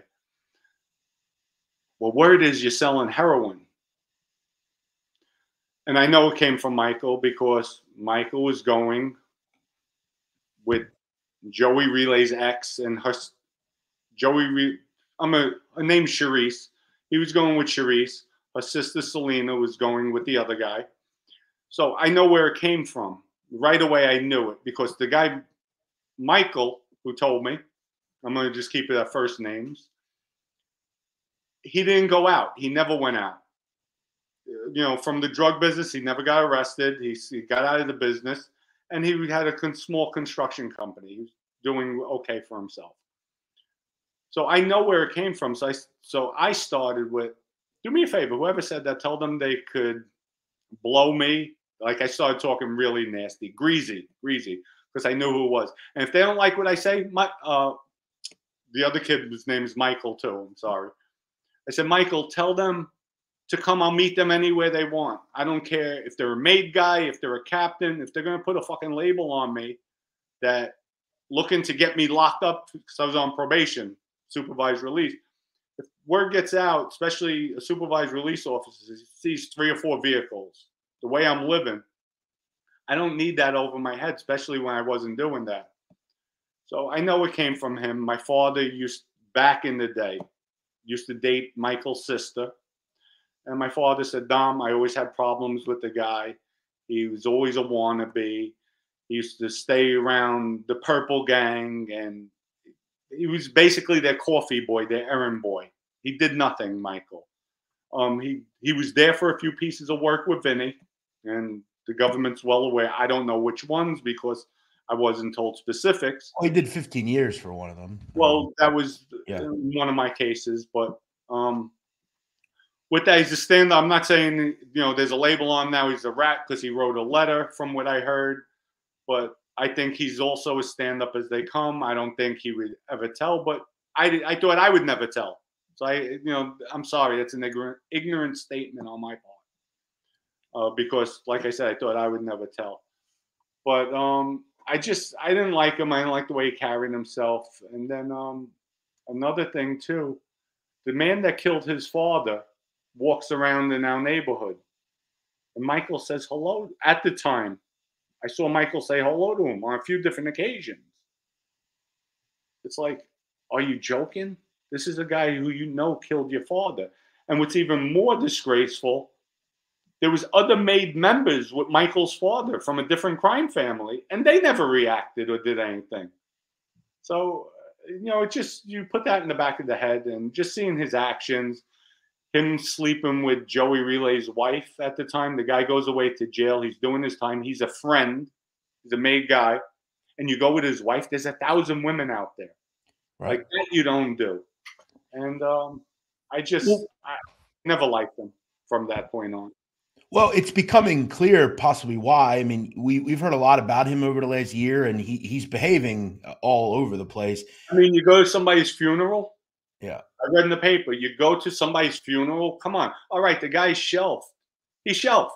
Well, word is you're selling heroin. And I know it came from Michael because Michael was going with Joey Relay's ex and her Joey. Re, I'm a, a name Charisse. He was going with Charisse. Her sister Selena was going with the other guy. So I know where it came from. Right away, I knew it because the guy, Michael, who told me, I'm going to just keep it at first names, he didn't go out. He never went out. You know, from the drug business, he never got arrested. He, he got out of the business and he had a small construction company. He was doing okay for himself. So I know where it came from. So I, so I started with do me a favor, whoever said that, tell them they could blow me. Like I started talking really nasty, greasy, greasy, because I knew who it was. And if they don't like what I say, my uh, the other kid, his name is Michael too. I'm sorry. I said, Michael, tell them to come. I'll meet them anywhere they want. I don't care if they're a maid guy, if they're a captain, if they're gonna put a fucking label on me that looking to get me locked up because I was on probation, supervised release word gets out, especially a supervised release officer sees three or four vehicles. The way I'm living, I don't need that over my head, especially when I wasn't doing that. So I know it came from him. My father used back in the day used to date Michael's sister, and my father said, "Dom, I always had problems with the guy. He was always a wannabe. He used to stay around the Purple Gang, and he was basically their coffee boy, their errand boy. He did nothing, Michael. Um, he he was there for a few pieces of work with Vinny, and the government's well aware. I don't know which ones because I wasn't told specifics. Oh, he did 15 years for one of them. Well, that was yeah. one of my cases, but um, with that, he's a stand. I'm not saying you know there's a label on now. He's a rat because he wrote a letter, from what I heard. But I think he's also a stand up as they come. I don't think he would ever tell, but I I thought I would never tell. So I you know I'm sorry. That's an ignorant ignorant statement on my part uh, because, like I said, I thought I would never tell. But um, I just I didn't like him. I didn't like the way he carried himself. And then um, another thing too, the man that killed his father walks around in our neighborhood, and Michael says hello. At the time, I saw Michael say hello to him on a few different occasions. It's like, are you joking? This is a guy who you know killed your father. And what's even more disgraceful there was other made members with Michael's father from a different crime family, and they never reacted or did anything. So, you know, it just you put that in the back of the head, and just seeing his actions, him sleeping with Joey Relay's wife at the time. The guy goes away to jail. He's doing his time. He's a friend. He's a made guy, and you go with his wife. There's a thousand women out there, right. like that you don't do. And um, I just well, I never liked them from that point on. Well, it's becoming clear possibly why. I mean, we we've heard a lot about him over the last year, and he he's behaving all over the place. I mean, you go to somebody's funeral. Yeah, I read in the paper. You go to somebody's funeral. Come on, all right. The guy's shelved. He's shelved.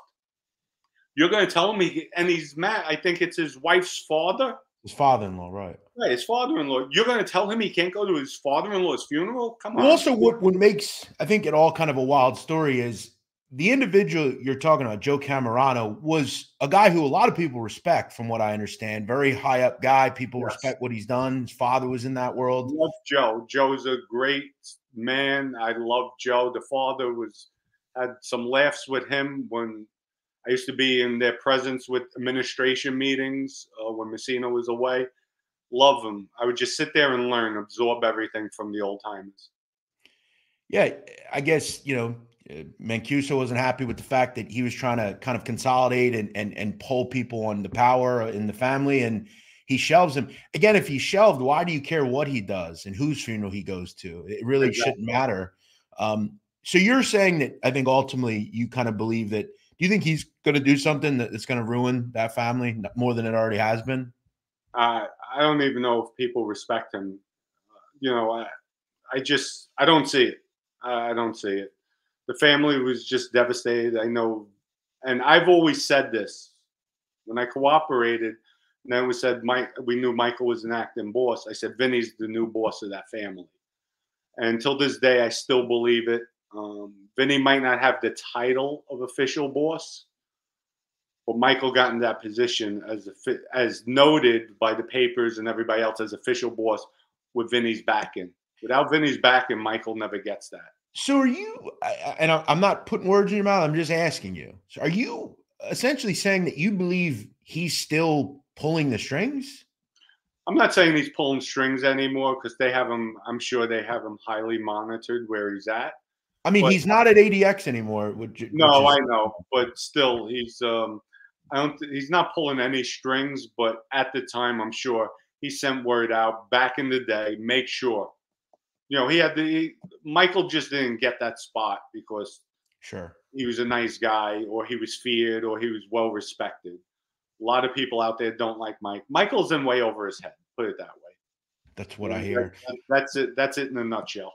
You're going to tell him he and he's mad. I think it's his wife's father. His father-in-law, right? Right, his father-in-law. You're going to tell him he can't go to his father-in-law's funeral? Come on. also, what what makes I think it all kind of a wild story is the individual you're talking about, Joe Cammarano, was a guy who a lot of people respect, from what I understand. Very high up guy. People yes. respect what he's done. His father was in that world. Love Joe. Joe's a great man. I love Joe. The father was had some laughs with him when I used to be in their presence with administration meetings uh, when Massino was away. Love them. I would just sit there and learn, absorb everything from the old timers. Yeah, I guess you know uh, Mancuso wasn't happy with the fact that he was trying to kind of consolidate and and and pull people on the power in the family, and he shelves him again. If he's shelved, why do you care what he does and whose funeral he goes to? It really exactly. shouldn't matter. Um, so you're saying that I think ultimately you kind of believe that. Do you think he's going to do something that's going to ruin that family more than it already has been? Uh, I don't even know if people respect him. You know, I, I just I don't see it. I don't see it the family was just devastated. I know, and I've always said this when I cooperated. And then we said Mike, we knew Michael was an acting boss. I said Vinny's the new boss of that family. And until this day, I still believe it. Um, Vinny might not have the title of official boss, but Michael got in that position as a, as noted by the papers and everybody else as official boss with Vinny's backing. Without Vinny's backing, Michael never gets that. So are you? And I'm not putting words in your mouth. I'm just asking you. So are you essentially saying that you believe he's still pulling the strings? I'm not saying he's pulling strings anymore because they have him. I'm sure they have him highly monitored where he's at. I mean, but, he's not at ADX anymore. Which, which no, is, I know, but still, he's. um I don't. He's not pulling any strings. But at the time, I'm sure he sent word out back in the day. Make sure you know, he had the he, Michael just didn't get that spot because sure he was a nice guy or he was feared or he was well respected. A lot of people out there don't like Mike. Michael's in way over his head. Put it that way. That's what I hear. That, that's it. That's it in a nutshell.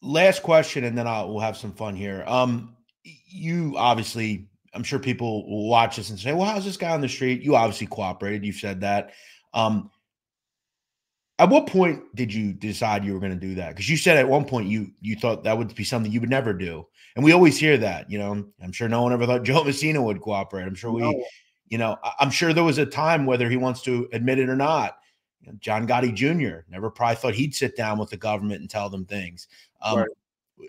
Last question, and then I'll we'll have some fun here. Um, you obviously, I'm sure people will watch this and say, "Well, how's this guy on the street?" You obviously cooperated. You've said that. Um, At what point did you decide you were going to do that? Because you said at one point you you thought that would be something you would never do, and we always hear that. You know, I'm sure no one ever thought Joe Massino would cooperate. I'm sure we, no. you know, I'm sure there was a time whether he wants to admit it or not. You know, John Gotti Jr. never probably thought he'd sit down with the government and tell them things. Um, right.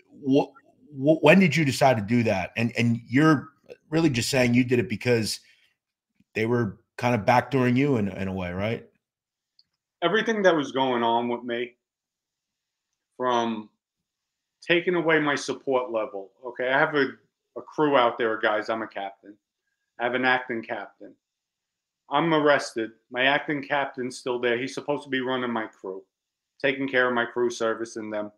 what, what, when did you decide to do that? And and you're really just saying you did it because they were kind of backdooring you in, in a way, right? everything that was going on with me from taking away my support level. Okay, I have a, a crew out there, guys. I'm a captain. I have an acting captain. I'm arrested. My acting captain's still there. He's supposed to be running my crew, taking care of my crew, servicing them.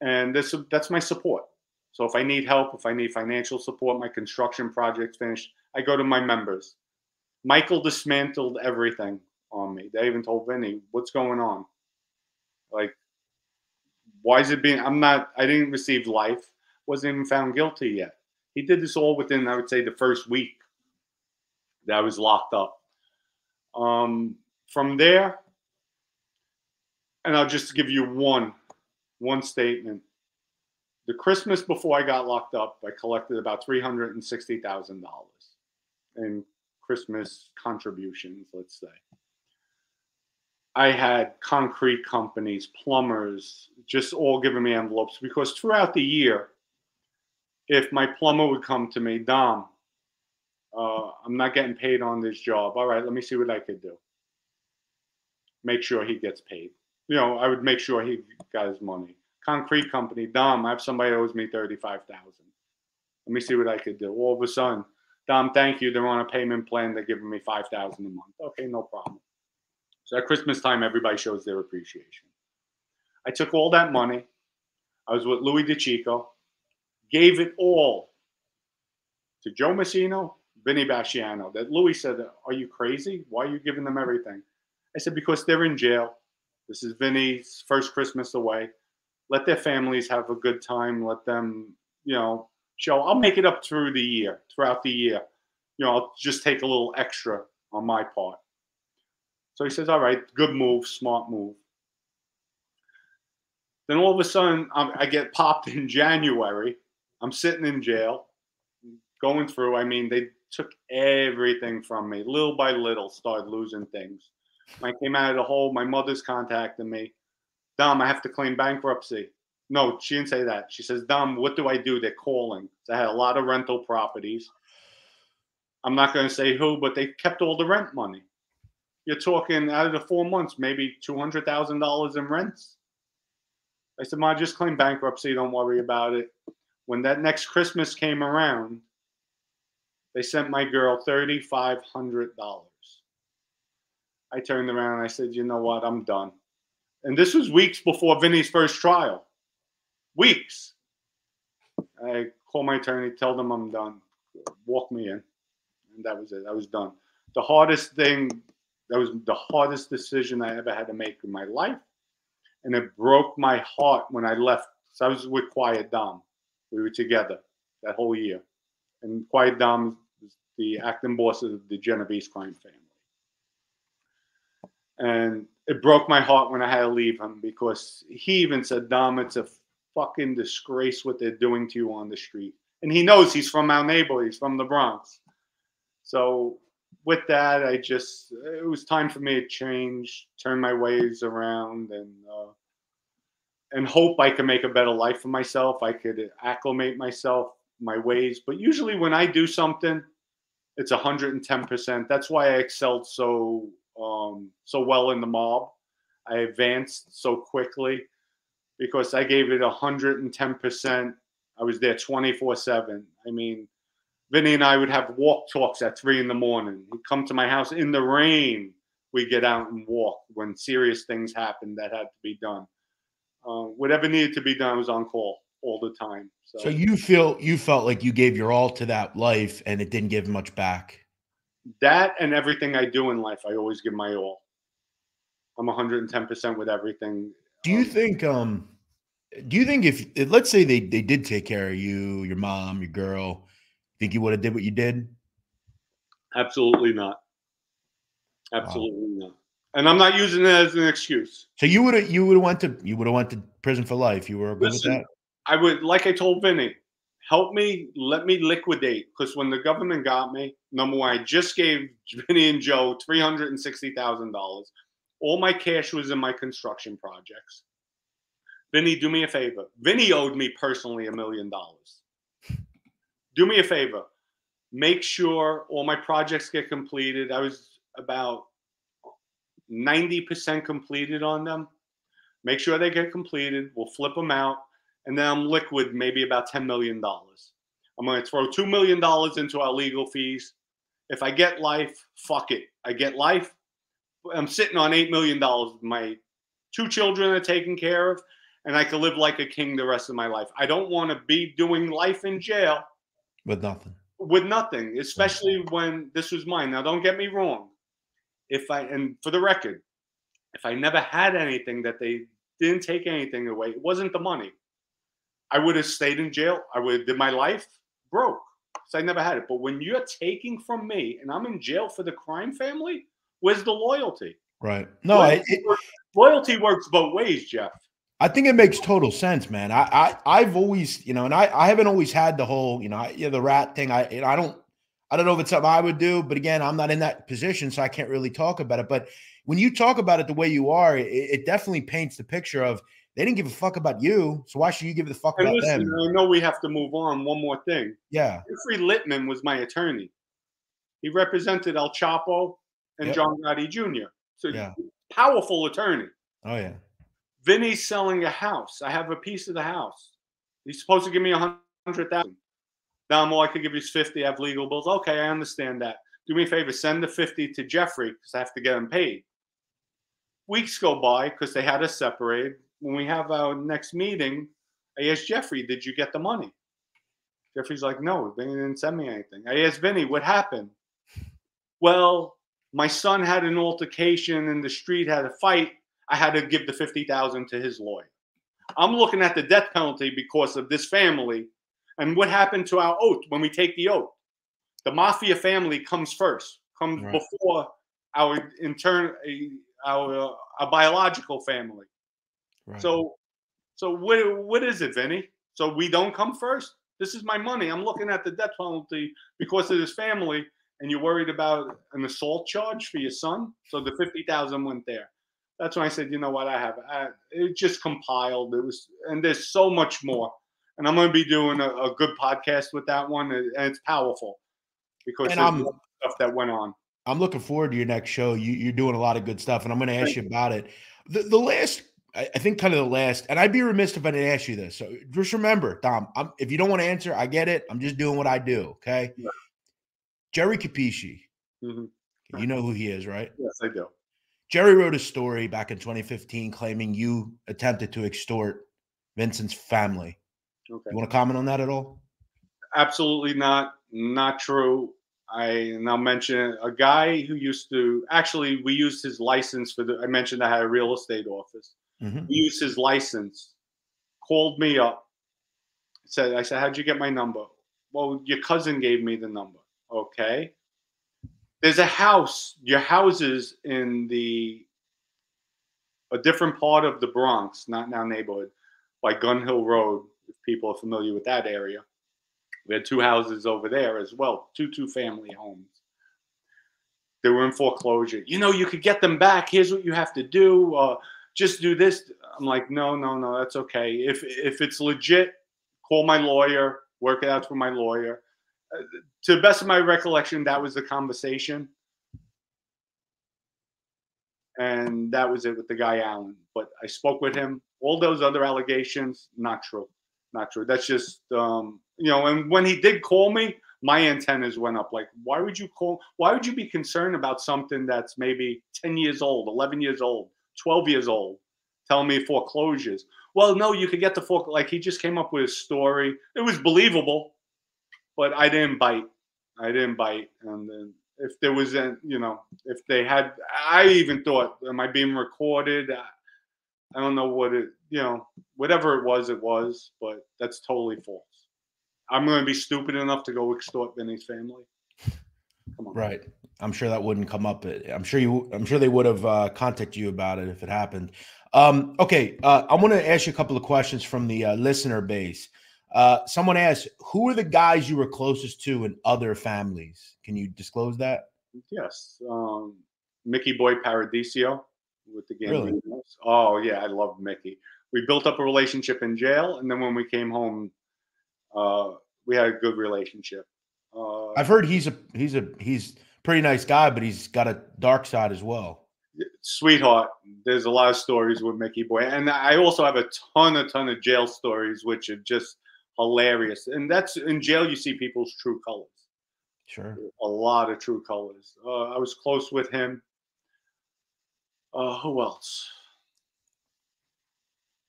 And this that's my support. So if I need help, if I need financial support, my construction project's finished, I go to my members. Michael dismantled everything on me. They even told Vinny, "What's going on? Like, why is it being? I'm not. I didn't receive life. Wasn't even found guilty yet. He did this all within, I would say, the first week that I was locked up. Um, from there, and I'll just give you one, one statement. The Christmas before I got locked up, I collected about three hundred and sixty thousand dollars in Christmas contributions, let's say. I had concrete companies, plumbers, just all giving me envelopes because throughout the year, if my plumber would come to me, Dom, uh, I'm not getting paid on this job. All right, let me see what I could do. Make sure he gets paid. You know, I would make sure he got his money. Concrete company, Dom, I have somebody owes me thirty-five thousand. Let me see what I could do. All of a sudden, Dom, thank you. They're on a payment plan. They're giving me five thousand a month. Okay, no problem. So at Christmas time, everybody shows their appreciation. I took all that money. I was with Louis DeCicco, gave it all to Joe Massino, Vinny Basciano. That Louis said, Are you crazy? Why are you giving them everything? I said, Because they're in jail. This is Vinny's first Christmas away. Let their families have a good time. Let them, you know, show. I'll make it up through the year, throughout the year. You know, I'll just take a little extra on my part. So he says, all right, good move, smart move. Then all of a sudden, I'm, I get popped in January. I'm sitting in jail, going through. I mean, they took everything from me, little by little, started losing things. I came out of the hole, my mother's contacting me. Dom, I have to claim bankruptcy. No, she didn't say that. She says, Dom, what do I do? They're calling. So I had a lot of rental properties. I'm not going to say who, but they kept all the rent money you're talking out of the four months, maybe two hundred thousand dollars in rents. I said, "Ma, just claim bankruptcy. Don't worry about it." When that next Christmas came around, they sent my girl thirty five hundred dollars. I turned around and I said, "You know what? I'm done." And this was weeks before Vinny's first trial. Weeks. I call my attorney, tell them I'm done. Walk me in. And that was it. I was done. The hardest thing that was the hardest decision I ever had to make in my life. And it broke my heart when I left. So I was with Quiet Dom. We were together that whole year. And Quiet Dom the acting boss of the Genovese crime family. And it broke my heart when I had to leave him because he even said, Dom, it's a fucking disgrace what they're doing to you on the street. And he knows he's from our neighborhood, he's from the Bronx. So with that, I just it was time for me to change, turn my ways around, and uh, and hope I can make a better life for myself. I could acclimate myself, my ways. But usually, when I do something, it's hundred and ten percent. That's why I excelled so um, so well in the mob. I advanced so quickly because I gave it hundred and ten percent. I was there twenty four seven. I mean Vinny and I would have walk talks at three in the morning. He'd come to my house in the rain. We'd get out and walk when serious things happened that had to be done. Uh, whatever needed to be done was on call all the time. So. so you feel you felt like you gave your all to that life and it didn't give much back. That and everything I do in life, I always give my all. I'm 110% with everything. Do you um, think um do you think if let's say they they did take care of you, your mom, your girl, Think you would have did what you did? Absolutely not. Absolutely wow. not. And I'm not using it as an excuse. So you would have you would have went to you would have went to prison for life. You were good Listen, with that. I would like I told Vinny, help me, let me liquidate. Because when the government got me, number one, I just gave Vinny and Joe three hundred and sixty thousand dollars. All my cash was in my construction projects. Vinny, do me a favor. Vinny owed me personally a million dollars. Do me a favor. Make sure all my projects get completed. I was about 90% completed on them. Make sure they get completed. We'll flip them out. And then I'm liquid maybe about $10 million. I'm going to throw $2 million into our legal fees. If I get life, fuck it. I get life. I'm sitting on $8 million. My two children are taken care of, and I can live like a king the rest of my life. I don't want to be doing life in jail with nothing. With nothing, especially when this was mine. Now, don't get me wrong if I and for the record, if I never had anything that they didn't take anything away, it wasn't the money. I would have stayed in jail. I would have did my life broke. So I never had it. But when you're taking from me and I'm in jail for the crime family, where's the loyalty? Right. No, loyalty, it, works, loyalty works both ways, Jeff. I think it makes total sense, man. I, I I've always, you know, and I, I haven't always had the whole, you know, I, you know, the rat thing. I I don't I don't know if it's something I would do, but again, I'm not in that position, so I can't really talk about it. But when you talk about it the way you are, it, it definitely paints the picture of they didn't give a fuck about you, so why should you give a fuck and about listen, them? I know we have to move on. One more thing. Yeah. Jeffrey Lichtman was my attorney. He represented El Chapo and yep. John Gotti Jr. So yeah. powerful attorney. Oh yeah. Vinny's selling a house. I have a piece of the house. He's supposed to give me a hundred thousand. Now, well, I could give you 50. I have legal bills. Okay, I understand that. Do me a favor, send the 50 to Jeffrey because I have to get him paid. Weeks go by because they had us separated. When we have our next meeting, I asked Jeffrey, Did you get the money? Jeffrey's like, No, Vinny didn't send me anything. I asked Vinny, What happened? Well, my son had an altercation in the street, had a fight. I had to give the 50,000 to his lawyer. I'm looking at the death penalty because of this family and what happened to our oath when we take the oath? The mafia family comes first, comes right. before our intern, our, our biological family. Right. So, so what, what is it, Vinny? So we don't come first? This is my money. I'm looking at the death penalty because of this family, and you're worried about an assault charge for your son. So the fifty thousand went there. That's when I said, you know what, I have. I, it just compiled. It was, and there's so much more and I'm going to be doing a, a, good podcast with that one, and it's powerful because and there's stuff that went on. I'm looking forward to your next show. You, are doing a lot of good stuff, and I'm going to ask Thank you about it. The, the last, I think, kind of the last, and I'd be remiss if I didn't ask you this. So just remember, Tom, I'm, if you don't want to answer, I get it. I'm just doing what I do. Okay. Yeah. Jerry Capeci. Mm-hmm. You know who he is, right? Yes, I do. Jerry wrote a story back in 2015 claiming you attempted to extort Vincent's family. Okay. You want to comment on that at all? Absolutely not. Not true. I now mention a guy who used to actually we used his license for the I mentioned I had a real estate office. Mm-hmm. Used his license, called me up, said I said, How'd you get my number? Well, your cousin gave me the number. Okay. There's a house, your houses in the a different part of the Bronx, not now neighborhood, by Gun Hill Road, if people are familiar with that area. We had two houses over there as well, two two family homes. They were in foreclosure. You know, you could get them back. Here's what you have to do. Uh, just do this. I'm like, no, no, no, that's okay. If if it's legit, call my lawyer. Work it out for my lawyer. Uh, to the best of my recollection, that was the conversation, and that was it with the guy Allen. But I spoke with him. All those other allegations, not true not true. That's just um, you know. And when he did call me, my antennas went up. Like, why would you call? Why would you be concerned about something that's maybe ten years old, eleven years old, twelve years old? Telling me foreclosures. Well, no, you could get the fork. Like he just came up with a story. It was believable, but I didn't bite. I didn't bite. And then if there was, a, you know, if they had, I even thought, am I being recorded? I don't know what it, you know, whatever it was, it was, but that's totally false. I'm going to be stupid enough to go extort Vinny's family. Come on. Right. I'm sure that wouldn't come up. I'm sure you. I'm sure they would have uh, contacted you about it if it happened. Um, okay, uh, I want to ask you a couple of questions from the uh, listener base. Uh, someone asked, "Who are the guys you were closest to in other families?" Can you disclose that? Yes, um, Mickey Boy Paradiso with the Gambinos. Really? Oh yeah, I love Mickey. We built up a relationship in jail, and then when we came home, uh, we had a good relationship. Uh, I've heard he's a he's a he's pretty nice guy, but he's got a dark side as well. Sweetheart, there's a lot of stories with Mickey Boy, and I also have a ton, a ton of jail stories, which are just hilarious. And that's in jail, you see people's true colors. Sure. A lot of true colors. Uh, I was close with him. Uh, who else?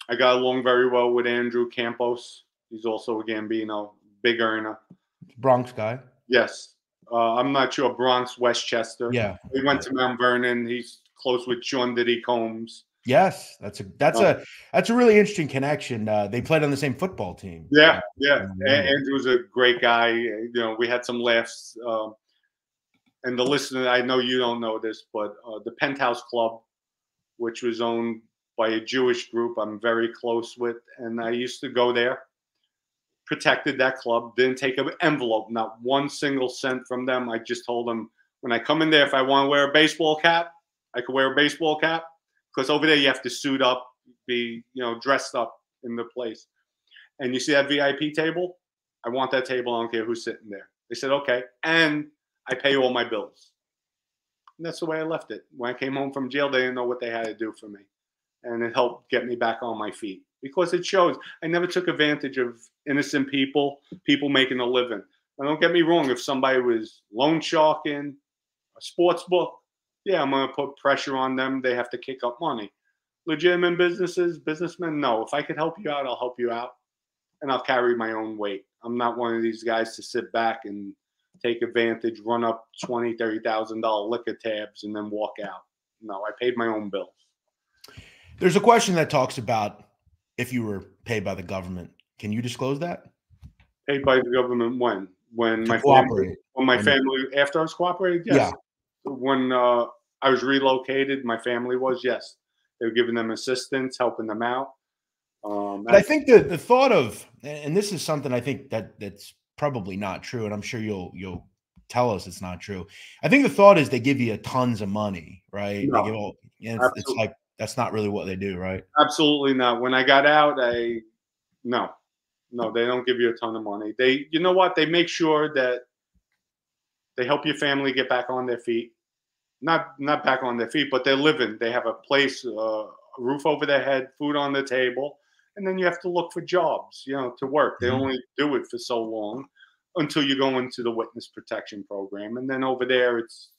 I got along very well with Andrew Campos. He's also a Gambino, big earner. Bronx guy. Yes. Uh, I'm not sure Bronx, Westchester. Yeah. We went to Mount Vernon. He's close with Sean Diddy Combs. Yes, that's a that's Oh. a that's a really interesting connection. Uh, they played on the same football team. Yeah, yeah. Mhm. A- Andrew's a great guy. You know, we had some laughs. Um, and the listener, I know you don't know this, but uh, the Penthouse Club, which was owned by a Jewish group, I'm very close with, and I used to go there. Protected that club. Didn't take an envelope, not one single cent from them. I just told them when I come in there, if I want to wear a baseball cap, I could wear a baseball cap because over there you have to suit up, be you know dressed up in the place. And you see that VIP table? I want that table. I don't care who's sitting there. They said okay, and I pay all my bills. And that's the way I left it. When I came home from jail, they didn't know what they had to do for me, and it helped get me back on my feet because it shows I never took advantage of innocent people, people making a living. Now, don't get me wrong. If somebody was loan sharking, a sports book, yeah, I'm gonna put pressure on them. They have to kick up money. Legitimate businesses, businessmen, no. If I could help you out, I'll help you out, and I'll carry my own weight. I'm not one of these guys to sit back and take advantage, run up twenty, thirty thousand dollar liquor tabs, and then walk out. No, I paid my own bills. There's a question that talks about if you were paid by the government. Can you disclose that? Paid by the government when? When To my family, when my When- family after I was cooperating, yes. When uh, I was relocated, my family was yes. They were giving them assistance, helping them out. Um, But I think the the thought of, and this is something I think that that's probably not true, and I'm sure you'll you'll tell us it's not true. I think the thought is they give you tons of money, right? No. they give all, it's, it's like that's not really what they do, right? Absolutely not. When I got out, I no, no, they don't give you a ton of money. They, you know what? They make sure that they help your family get back on their feet. Not not back on their feet, but they're living. They have a place, uh, a roof over their head, food on the table, and then you have to look for jobs, you know, to work. They Mhm. only do it for so long until you go into the witness protection program, and then over there it's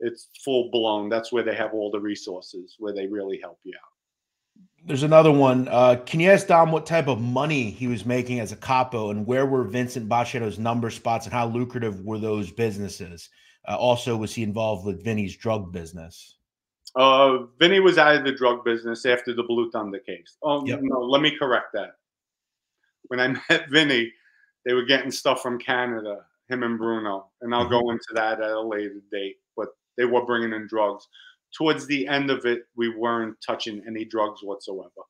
it's full blown. That's where they have all the resources, where they really help you out. There's another one. Uh, can you ask Dom what type of money he was making as a capo, and where were Vincent Basciano's number spots, and how lucrative were those businesses? Uh, also, was he involved with Vinny's drug business? Uh, Vinny was out of the drug business after the Blue Thunder case. Oh Yep. no, let me correct that. When I met Vinny, they were getting stuff from Canada, him and Bruno, and I'll go into that at a later date. But they were bringing in drugs. Towards the end of it, we weren't touching any drugs whatsoever,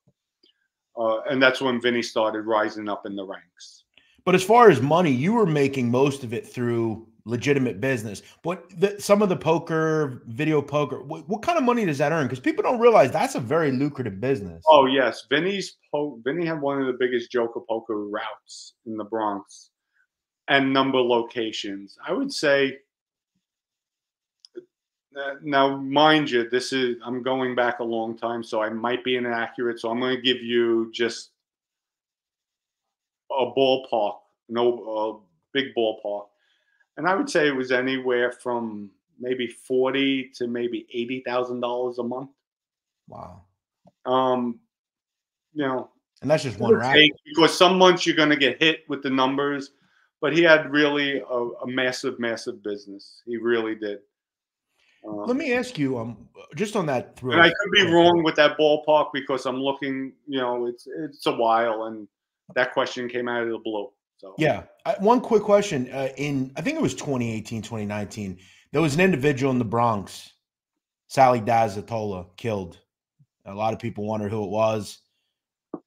uh, and that's when Vinny started rising up in the ranks. But as far as money, you were making most of it through legitimate business. But the, some of the poker, video poker, what, what kind of money does that earn? Because people don't realize that's a very lucrative business. Oh yes, Vinny's po- Vinny had one of the biggest Joker poker routes in the Bronx, and number locations. I would say. uh, Now, mind you, this is I'm going back a long time, so I might be inaccurate. So I'm going to give you just a ballpark, no, a big ballpark, and I would say it was anywhere from maybe forty to maybe eighty thousand dollars a month. Wow. Um, you know, And that's just one rack. because some months you're going to get hit with the numbers, but he had really a, a massive, massive business. He really did. Um, Let me ask you, um, just on that through. and I could be wrong with that ballpark because I'm looking, you know, it's it's a while, and that question came out of the blue. So yeah, I, one quick question: uh, in I think it was 2018, 2019, there was an individual in the Bronx, Sally Dazzatola, killed. A lot of people wondered who it was.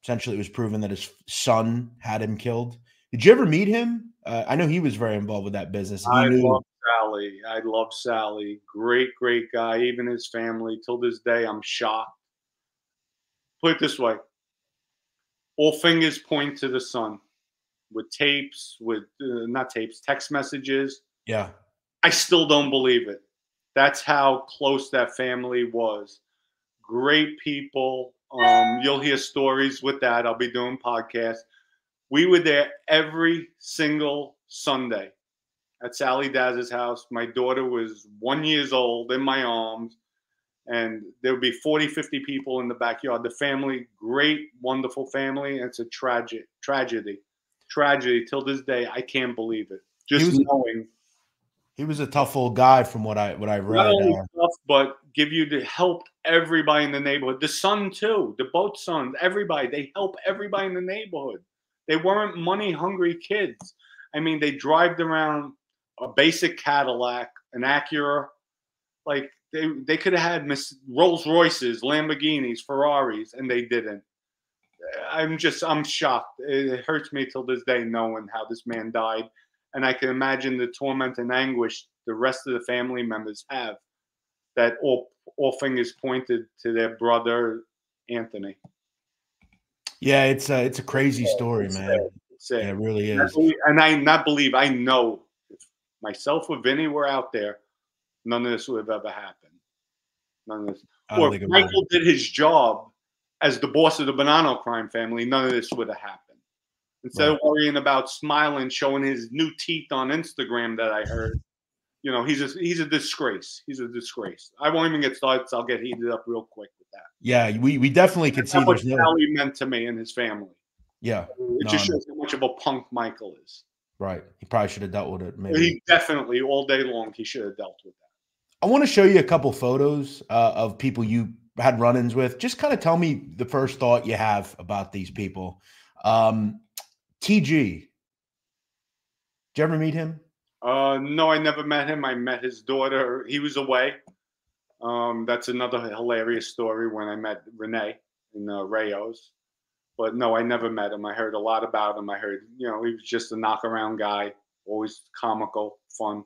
Essentially, it was proven that his son had him killed. Did you ever meet him? Uh, I know he was very involved with that business. I knew- love Sally. I love Sally. Great, great guy. Even his family. Till this day, I'm shocked. Put it this way: all fingers point to the son. With tapes, with uh, not tapes, text messages. yeah, I still don't believe it. That's how close that family was. Great people. Um, you'll hear stories with that. I'll be doing podcasts. We were there every single Sunday at Sally Daz's house. My daughter was one years old in my arms, and there would be 40, 50 people in the backyard. The family, great, wonderful family. It's a tragic tragedy. Tragedy till this day. I can't believe it. Just was- knowing he was a tough old guy from what I what I read. Uh, tough, but give you to help everybody in the neighborhood. The son too, the both sons, everybody. They help everybody in the neighborhood. They weren't money hungry kids. I mean, they drove around a basic Cadillac, an Acura. Like they they could have had Miss Rolls Royces, Lamborghinis, Ferraris, and they didn't. I'm just I'm shocked. It hurts me till this day knowing how this man died and I can imagine the torment and anguish the rest of the family members have. That all all fingers pointed to their brother Anthony. Yeah, it's a it's a crazy story, It's man. It's. Yeah, it really And I is. believe- and I not believe I know if myself or Vinny were out there, none of this would have ever happened. None of this. Or if it. Michael did his job as the boss of the Bonanno crime family, none of this would have happened. Instead of worrying about smiling, showing his new teeth on Instagram that I heard, you know, he's a he's a disgrace. He's a disgrace. I won't even get started. So I'll get heated up real quick that. Yeah, we we definitely could see how much no. Sally meant to me and his family. Yeah, It No, just shows how much of a punk Michael is. right. He probably should have dealt with it. Maybe. He definitely all day long he should have dealt with that. I want to show you a couple photos uh, of people you had run-ins with. Just kind of tell me the first thought you have about these people. Um, TG. Did you ever meet him? Uh, no, I never met him. I met his daughter. He was away. Um, that's another hilarious story when I met Renee in uh, Rayos. But no, I never met him. I heard a lot about him. I heard, you know, he was just a knockaround guy, always comical, fun.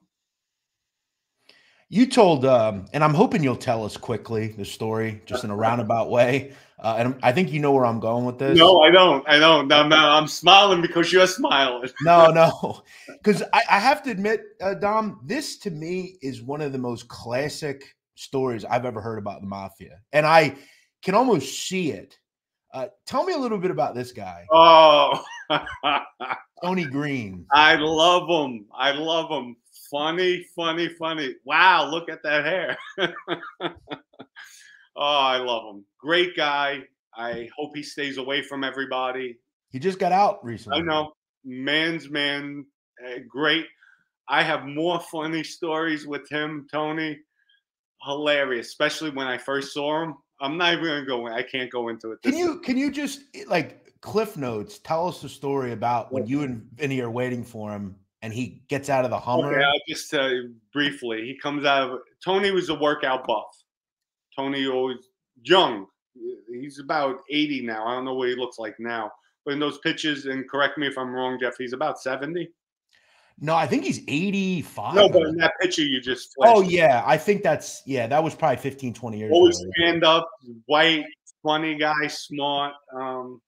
You told, um, and I'm hoping you'll tell us quickly the story, just in a roundabout way. Uh, and I think you know where I'm going with this. No, I don't. I don't. I'm, I'm smiling because you're smiling. no, no, because I, I have to admit, uh, Dom, this to me is one of the most classic stories I've ever heard about the mafia, and I can almost see it. Uh, tell me a little bit about this guy, Oh, Tony Green. I love him. I love him. Funny, funny, funny. Wow, look at that hair. oh, I love him. Great guy. I hope he stays away from everybody. He just got out recently. I know, man's man. eh, great. I have more funny stories with him, Tony. Hilarious, especially when I first saw him. I'm not even gonna go. in- I can't go into it. Can you can you just eh, like cliff notes? Tell us the story about when you and Vinny are waiting for him, and he gets out of the Hummer. Okay, I'll just you briefly. He comes out of Tony was a workout buff. Tony always young. He's about 80 now. I don't know what he looks like now. But in those pitches, and correct me if I'm wrong, Jeff, he's about 70. No, I think he's 85. No, but in that picture you just oh yeah, I think that's yeah, that was probably 15, 20 years always ago. stand up, white, funny guy, smart. Um,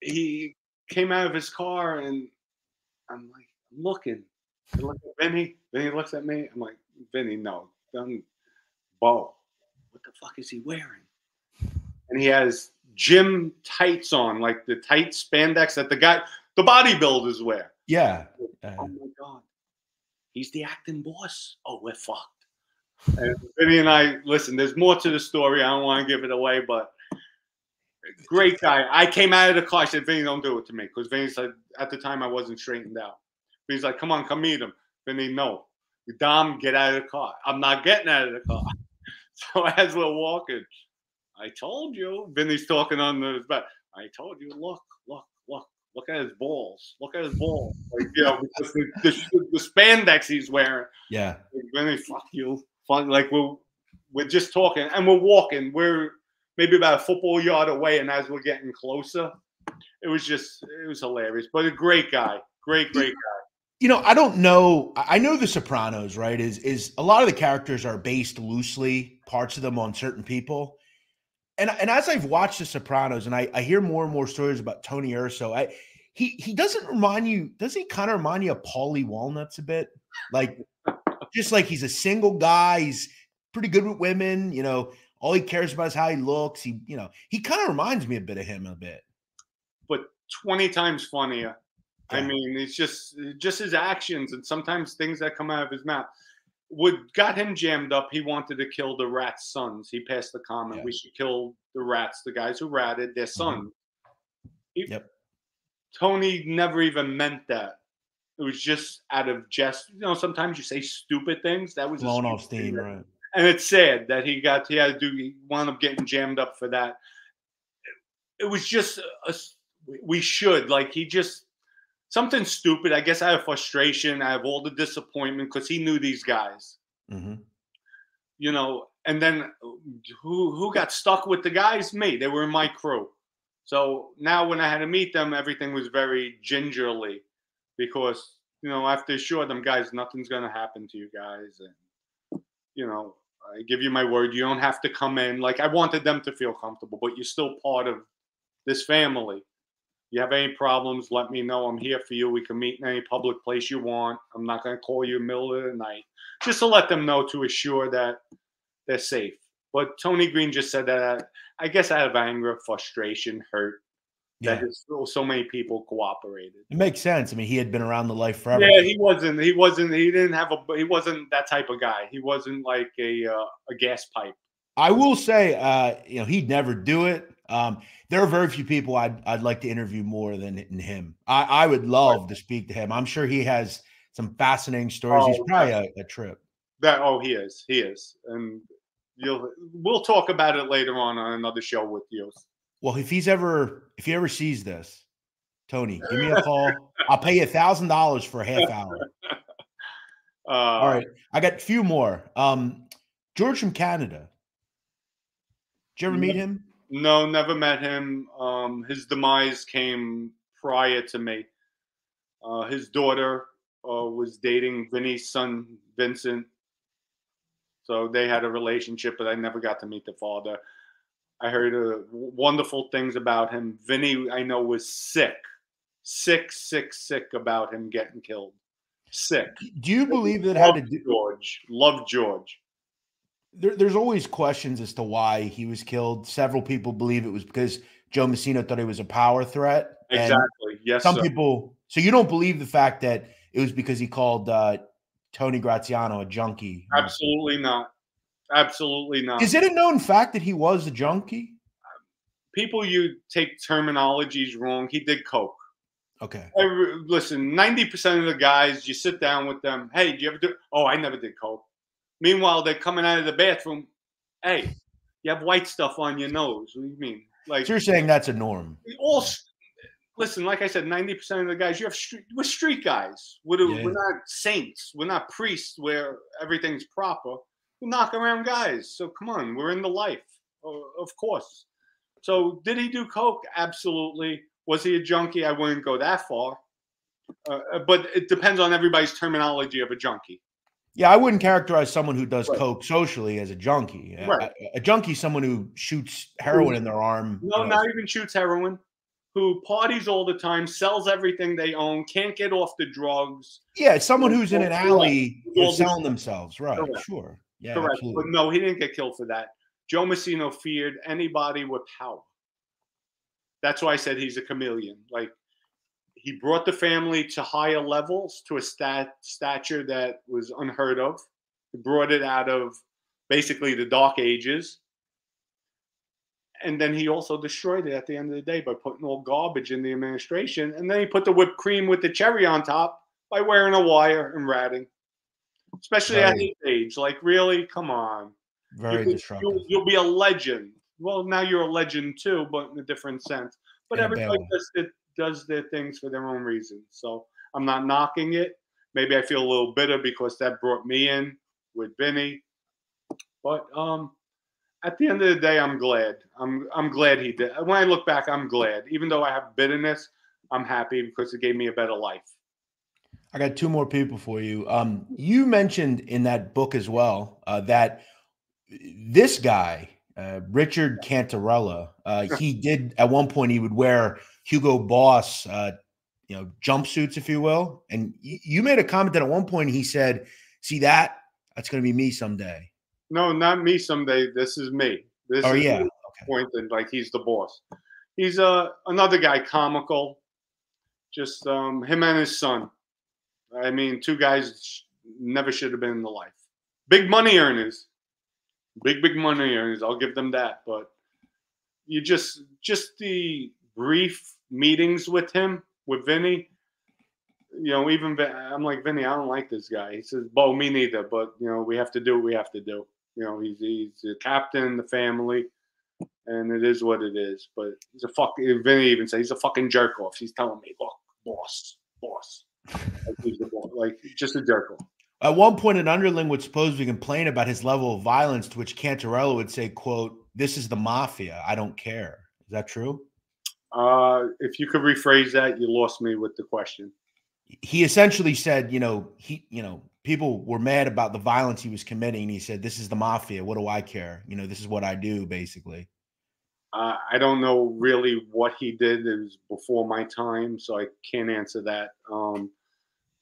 he came out of his car and I'm like, I'm looking. I look at Vinny. Vinny looks at me. I'm like, Vinny, no, don't. Bo, what the fuck is he wearing? And he has gym tights on, like the tight spandex that the guy, the bodybuilders wear. Yeah. Uh, Oh my god, he's the acting boss. Oh, we're fucked. And Vinny and I listen. There's more to the story. I don't want to give it away, but great guy. I came out of the car. I said, Vinny, don't do it to me, because Vinny said at the time I wasn't straightened out. He's like, come on, come meet him. Vinny, no. Dom, get out of the car. I'm not getting out of the car. So as we're walking, I told you. Vinny's talking on the but I told you, look, look, look, look at his balls. Look at his balls. Like, you know, because the, the, the spandex he's wearing. Yeah. Like, really, fuck you. Fuck, like we're we're just talking and we're walking. We're maybe about a football yard away, and as we're getting closer, it was just it was hilarious. But a great guy, great, great guy. You know, I don't know. I know The Sopranos, right? Is is a lot of the characters are based loosely, parts of them on certain people. And and as I've watched The Sopranos, and I, I hear more and more stories about Tony Urso, I he he doesn't remind you, does he kind of remind you of Paulie Walnuts a bit? Like just like he's a single guy, he's pretty good with women, you know, all he cares about is how he looks. He, you know, he kind of reminds me a bit of him a bit. But 20 times funnier. I mean, it's just just his actions and sometimes things that come out of his mouth. What got him jammed up, he wanted to kill the rat's sons. He passed the comment, Yeah. we should kill the rats, the guys who ratted their mm-hmm. sons. He- Yep. Tony never even meant that. It was just out of jest. You know, sometimes you say stupid things. That was Blown off thing steam, that- right? and it's sad that he got he had to do he wound up getting jammed up for that it was just a, we should like he just something stupid. I guess I have frustration. I have all the disappointment because he knew these guys. Hmm you know and then who who got stuck with the guys? Me. They were in my crew. So now when i had to meet them everything was very gingerly because you know after assured them guys nothing's going to happen to you guys and you know i give you my word. You don't have to come in. Like i wanted them to feel comfortable but you're still part of this family you have any problems let me know i'm here for you we can meet in any public place you want i'm not going to call you in the middle of the night just to let them know to assure that they're safe. But Tony Green just said that I guess out of anger, frustration, hurt Yeah. that his- so many people cooperated. It makes sense. I mean, he had been around the life forever. Yeah, he wasn't. He wasn't. He didn't have a. He wasn't that type of guy. He wasn't like a uh, a gas pipe. I will say, uh, you know, he'd never do it. Um, there are very few people I'd I'd like to interview more than, him. I, I would love to speak to him. I'm sure he has some fascinating stories. He's Oh, probably a, a trip. That oh, he is. He is, and you'll. We'll talk about it later on on another show with you. Well, if he's ever if he ever sees this, Tony, give me a call. I'll pay you a thousand dollars for a half hour. Uh, All right, I got a few more. Um, George from Canada. Did you ever meet him? No, never met him. Um, his demise came prior to me. Uh, his daughter uh, was dating Vinny's son, Vincent. So they had a relationship, but I never got to meet the father. I heard uh, wonderful things about him. Vinny, I know, was sick, sick, sick, sick about him getting killed. Sick. Do you believe that had to do? George. Love George. There, there's always questions as to why he was killed. Several people believe it was because Joe Massino thought he was a power threat. and Exactly. Yes. Some sir. people. So you don't believe the fact that it was because he called uh, Tony Graziano a junkie? Absolutely not. Absolutely not. Is it a known fact that he was a junkie? people you take terminologies wrong. He did coke. Okay. Every, listen, ninety percent of the guys, you sit down with them. Hey, do you ever do? Oh, I never did coke. Meanwhile, they're coming out of the bathroom. Hey, you have white stuff on your nose. What do you mean? Like So you're saying that's a norm? all. Listen, like I said, ninety percent of the guys you have street, we're street guys. We're, Yeah. we're not saints. We're not priests where everything's proper. We knock around guys. So come on, we're in the life, of course. So did he do coke? Absolutely. Was he a junkie? I wouldn't go that far. Uh, uh, but it depends on everybody's terminology of a junkie. Yeah, I wouldn't characterize someone who does Right. coke socially as a junkie. A- Right. A, a junkie is someone who shoots heroin in their arm. No, you know, not even shoots heroin. Who parties all the time, sells everything they own, can't get off the drugs. Yeah, someone who's in an alley you know, All this- selling themselves. Right. Correct. Sure. Yeah. Correct. Absolutely. But no, he didn't get killed for that. Joe Massino feared anybody with power. That's why I said he's a chameleon. Like he brought the family to higher levels, to a stat stature that was unheard of. He brought it out of basically the dark ages. And then he also destroyed it at the end of the day by putting all garbage in the administration. And then he put the whipped cream with the cherry on top by wearing a wire and ratting. Especially at his age. Like, really? Come on. Very You'll- destructive. You'll, you'll be a legend. Well, now you're a legend too, but in a different sense. But In a bad everybody does it does their things for their own reasons. So I'm not knocking it. Maybe I feel a little bitter because that brought me in with Vinny. But um, at the end of the day, I'm glad. I'm I'm glad he did. When I look back, I'm glad. Even though I have bitterness, I'm happy because it gave me a better life. I got two more people for you. Um, you mentioned in that book as well uh, that this guy, uh, Richard Cantarella, uh, he did at one point he would wear Hugo Boss, uh, you know, jumpsuits, if you will. And y- you made a comment that at one point he said, "See that? That's going to be me someday." No, not me someday. This is me. This oh is yeah, okay. pointing like he's the boss. He's uh, another guy, comical. Just um, him and his son. I mean, two guys never should have been in the life. Big money earners, big big money earners. I'll give them that. But you just just the brief meetings with him with Vinny. You know, even I'm like Vinny. I don't like this guy. He says, "Bo, me neither." But you know, we have to do what we have to do. You know, he's he's the captain, the family, and it is what it is. But he's a fuck. Vinny even says he's a fucking jerk off. He's telling me, "Look, boss, boss." Like, he's the boss. like just a jerk off. At one point, an underling would supposedly complain about his level of violence, to which Cantarella would say, "quote This is the mafia. I don't care." Is that true? Uh, if you could rephrase that, you lost me with the question. He essentially said, you know, he, you know, people were mad about the violence he was committing. He said, "This is the mafia. What do I care? You know, this is what I do." Basically, Uh, I don't know really what he did. It was before my time, so I can't answer that. Um,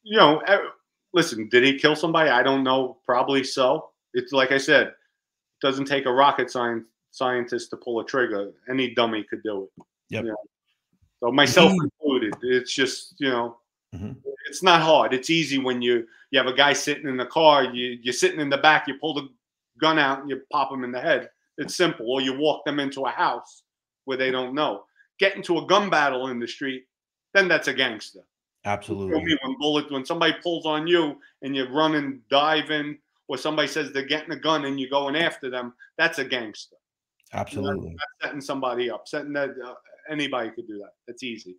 you know, listen, did he kill somebody? I don't know. Probably so. It's like I said, doesn't take a rocket science scientist to pull a trigger. Any dummy could do it. Yep. You know? So myself included. It's just you know, Mhm. it's not hard. It's easy when you you have a guy sitting in the car. You you're sitting in the back. You pull the gun out and you pop him in the head. It's simple. Or you walk them into a house where they don't know. Get into a gun battle in the street, then that's a gangster. Absolutely. me when bullet when somebody pulls on you and you're running, diving, or somebody says they're getting a gun and you're going after them, that's a gangster. Absolutely. That's setting somebody up. Setting that uh, anybody could do that. That's easy.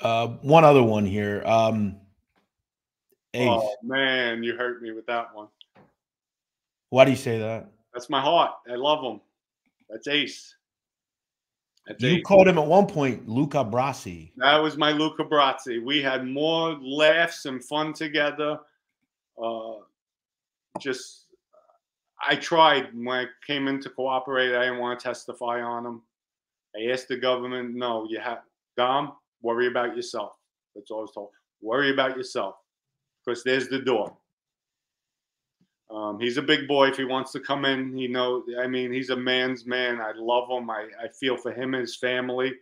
Uh, one other one here. Um, Ace. Oh man, you hurt me with that one. Why do you say that? That's my heart. I love him. That's Ace. That's You Ace. called him at one point Luca Brasi. That was my Luca Brasi. We had more laughs and fun together. Uh, just, I tried when I came in to cooperate. I didn't want to testify on him. I asked the government, no, you have, Dom, worry about yourself. That's all I was told. Worry about yourself because there's the door. Um, he's a big boy. If he wants to come in, he know. I mean, he's a man's man. I love him. I, I feel for him and his family,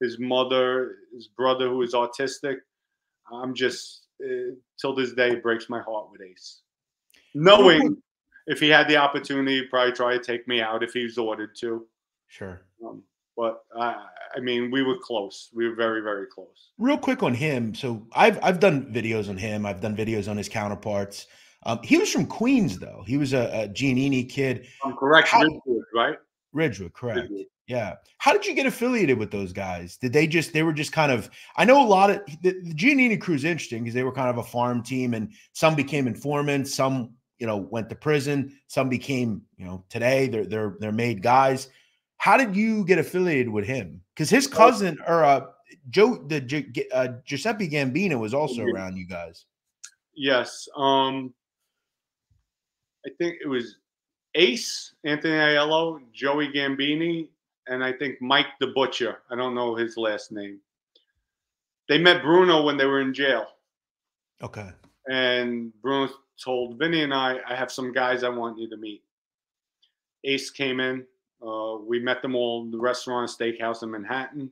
his mother, his brother who is autistic. I'm just uh, till this day it breaks my heart with Ace, knowing if he had the opportunity, he'd probably try to take me out if he was ordered to. Sure. Um, but I, I mean, we were close. We were very, very close. Real quick on him. So I've I've done videos on him. I've done videos on his counterparts. Um, he was from Queens though. He was a, a Giannini kid. I'm correct, How- Ridgewood, right? Ridgewood, correct. Ridgewood. Yeah. How did you get affiliated with those guys? Did they just they were just kind of I know a lot of the, the Giannini crew is interesting because they were kind of a farm team and some became informants, some you know went to prison, some became, you know, today they're they're they're made guys. How did you get affiliated with him? Because his cousin or uh Joe the uh, Giuseppe Gambino was also around you guys. Yes. Um, I think it was Ace, Anthony Aiello, Joey Gambini, and I think Mike the Butcher. I don't know his last name. They met Bruno when they were in jail. Okay. And Bruno told Vinny and I, I have some guys I want you to meet. Ace came in. Uh, we met them all in the restaurant, steakhouse in Manhattan.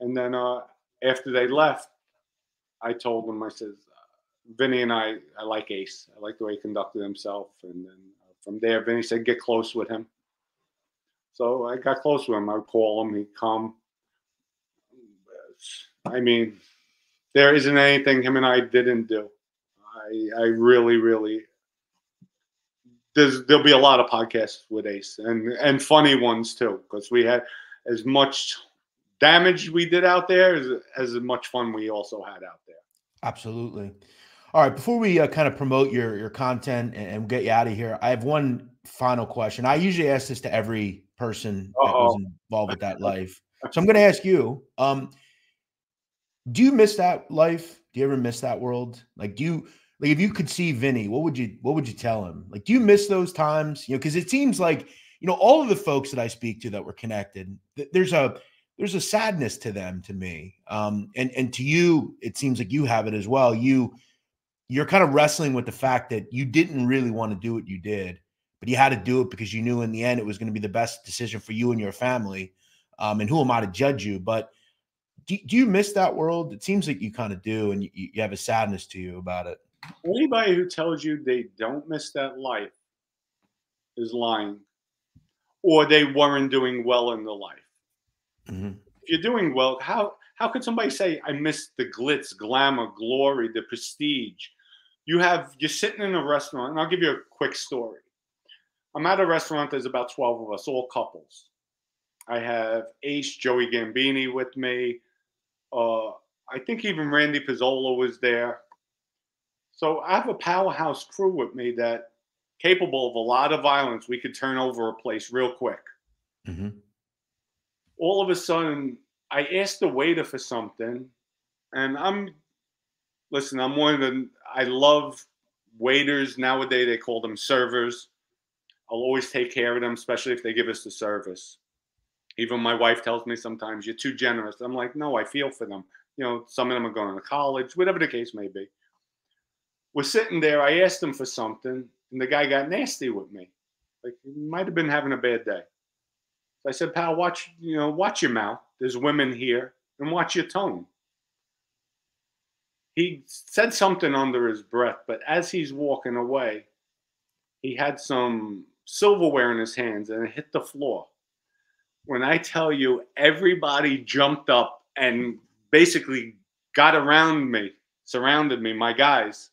And then uh, after they left, I told them, I says, Vinny and I, I like Ace. I like the way he conducted himself. And then uh, from there, Vinny said, get close with him. So I got close with him. I'd call him, he'd come. I mean, there isn't anything him and I didn't do. I, I really, really. There's there'll be a lot of podcasts with Ace and and funny ones too because we had as much damage we did out there as as much fun we also had out there. Absolutely. All right, before we uh, kind of promote your your content and, and, get you out of here, I have one final question. I usually ask this to every person Uh-oh. that was involved with that life. So I'm going to ask you, um, do you miss that life? Do you ever miss that world? Like, do you like if you could see Vinny, what would you what would you tell him? Like, do you miss those times? You know, because it seems like you know all of the folks that I speak to that were connected. There's a there's a sadness to them to me, um, and and to you, it seems like you have it as well. You you're kind of wrestling with the fact that you didn't really want to do what you did, but you had to do it because you knew in the end it was going to be the best decision for you and your family. Um, and who am I to judge you? But do, do you miss that world? It seems like you kind of do, and you, you have a sadness to you about it. Anybody who tells you they don't miss that life is lying, or they weren't doing well in the life. Mm-hmm. If you're doing well, how how could somebody say I miss the glitz, glamour, glory, the prestige? You have you're sitting in a restaurant, and I'll give you a quick story. I'm at a restaurant. There's about 12 of us, all couples. I have Ace, Joey Gambini with me. Uh, I think even Randy Pizzolo was there. So I have a powerhouse crew with me that capable of a lot of violence. We could turn over a place real quick. Mm-hmm. All of a sudden, I asked the waiter for something, and I'm listen. I'm one of the. I love waiters nowadays. They call them servers. I'll always take care of them, especially if they give us the service. Even my wife tells me sometimes you're too generous. I'm like, no, I feel for them. You know, some of them are going to college, whatever the case may be. We're sitting there. I asked him for something, and the guy got nasty with me. Like he might have been having a bad day. So I said, pal, watch, you know, watch your mouth. There's women here, and watch your tone. He said something under his breath, but as he's walking away, he had some silverware in his hands and it hit the floor when I tell you everybody jumped up and basically got around me, surrounded me, my guys.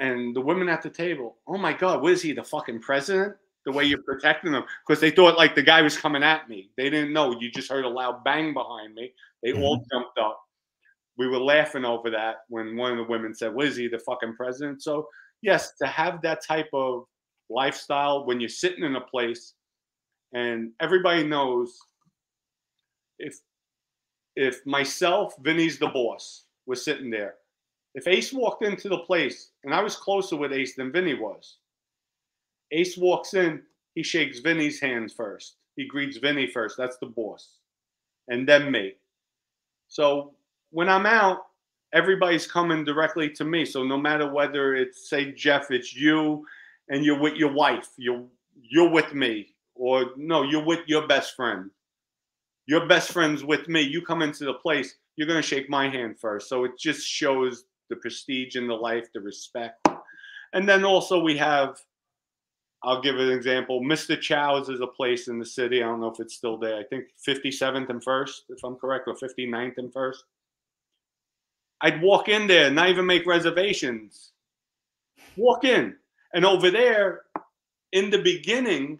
And the women at the table, oh my God, what is he, the fucking president? The way you're protecting them. Because they thought like the guy was coming at me. They didn't know. You just heard a loud bang behind me. They mm-hmm. all jumped up. We were laughing over that when one of the women said, What is he, the fucking president? So, yes, to have that type of lifestyle when you're sitting in a place and everybody knows if if myself, Vinny's the boss, was sitting there. If Ace walked into the place, and I was closer with Ace than Vinny was, Ace walks in, he shakes Vinny's hands first. He greets Vinny first. That's the boss. And then me. So when I'm out, everybody's coming directly to me. So no matter whether it's say Jeff, it's you and you're with your wife, you're you're with me or no, you're with your best friend. Your best friend's with me. You come into the place, you're going to shake my hand first. So it just shows the prestige in the life, the respect. And then also we have, I'll give an example. Mr. Chow's is a place in the city. I don't know if it's still there. I think 57th and 1st, if I'm correct, or 59th and 1st. I'd walk in there, not even make reservations. Walk in. And over there, in the beginning,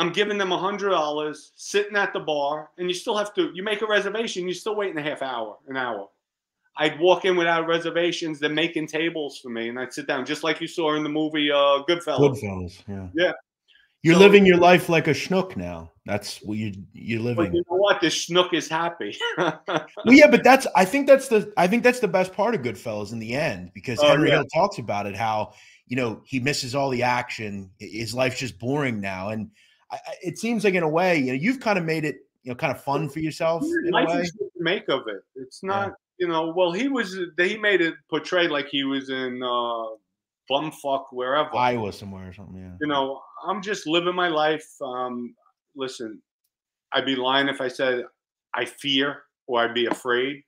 I'm giving them a hundred dollars, sitting at the bar, and you still have to. You make a reservation, you're still waiting a half hour, an hour. I'd walk in without reservations. They're making tables for me, and I'd sit down, just like you saw in the movie uh, Goodfellas. Goodfellas, yeah. Yeah. You're so, living your life like a schnook now. That's what you you're living. you know what? The schnook is happy. well, yeah, but that's I think that's the I think that's the best part of Goodfellas in the end because oh, Henry yeah. Hill talks about it how you know he misses all the action. His life's just boring now, and I, it seems like in a way, you know, you've kind of made it, you know, kind of fun for yourself. Life is what you make of it. It's not, yeah. You know. Well, he was. He made it portrayed like he was in uh, bumfuck wherever, Iowa somewhere or something. Yeah. You know, I'm just living my life. Um, listen, I'd be lying if I said I fear or I'd be afraid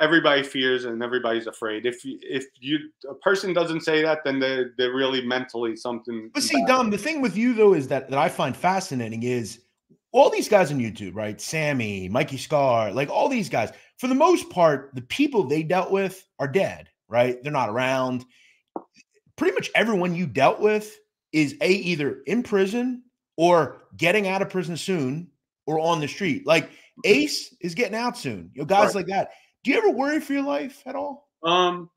everybody fears and everybody's afraid. If you, if you a person doesn't say that, then they're they're really mentally something. But see, Dom, the thing with you though is that that I find fascinating is all these guys on YouTube, right? Sammy, Mikey Scar, like all these guys. For the most part, the people they dealt with are dead, right? They're not around. Pretty much everyone you dealt with is a either in prison or getting out of prison soon or on the street. Like Ace is getting out soon. You know, guys right. like that. Do you ever worry for your life at all? Um,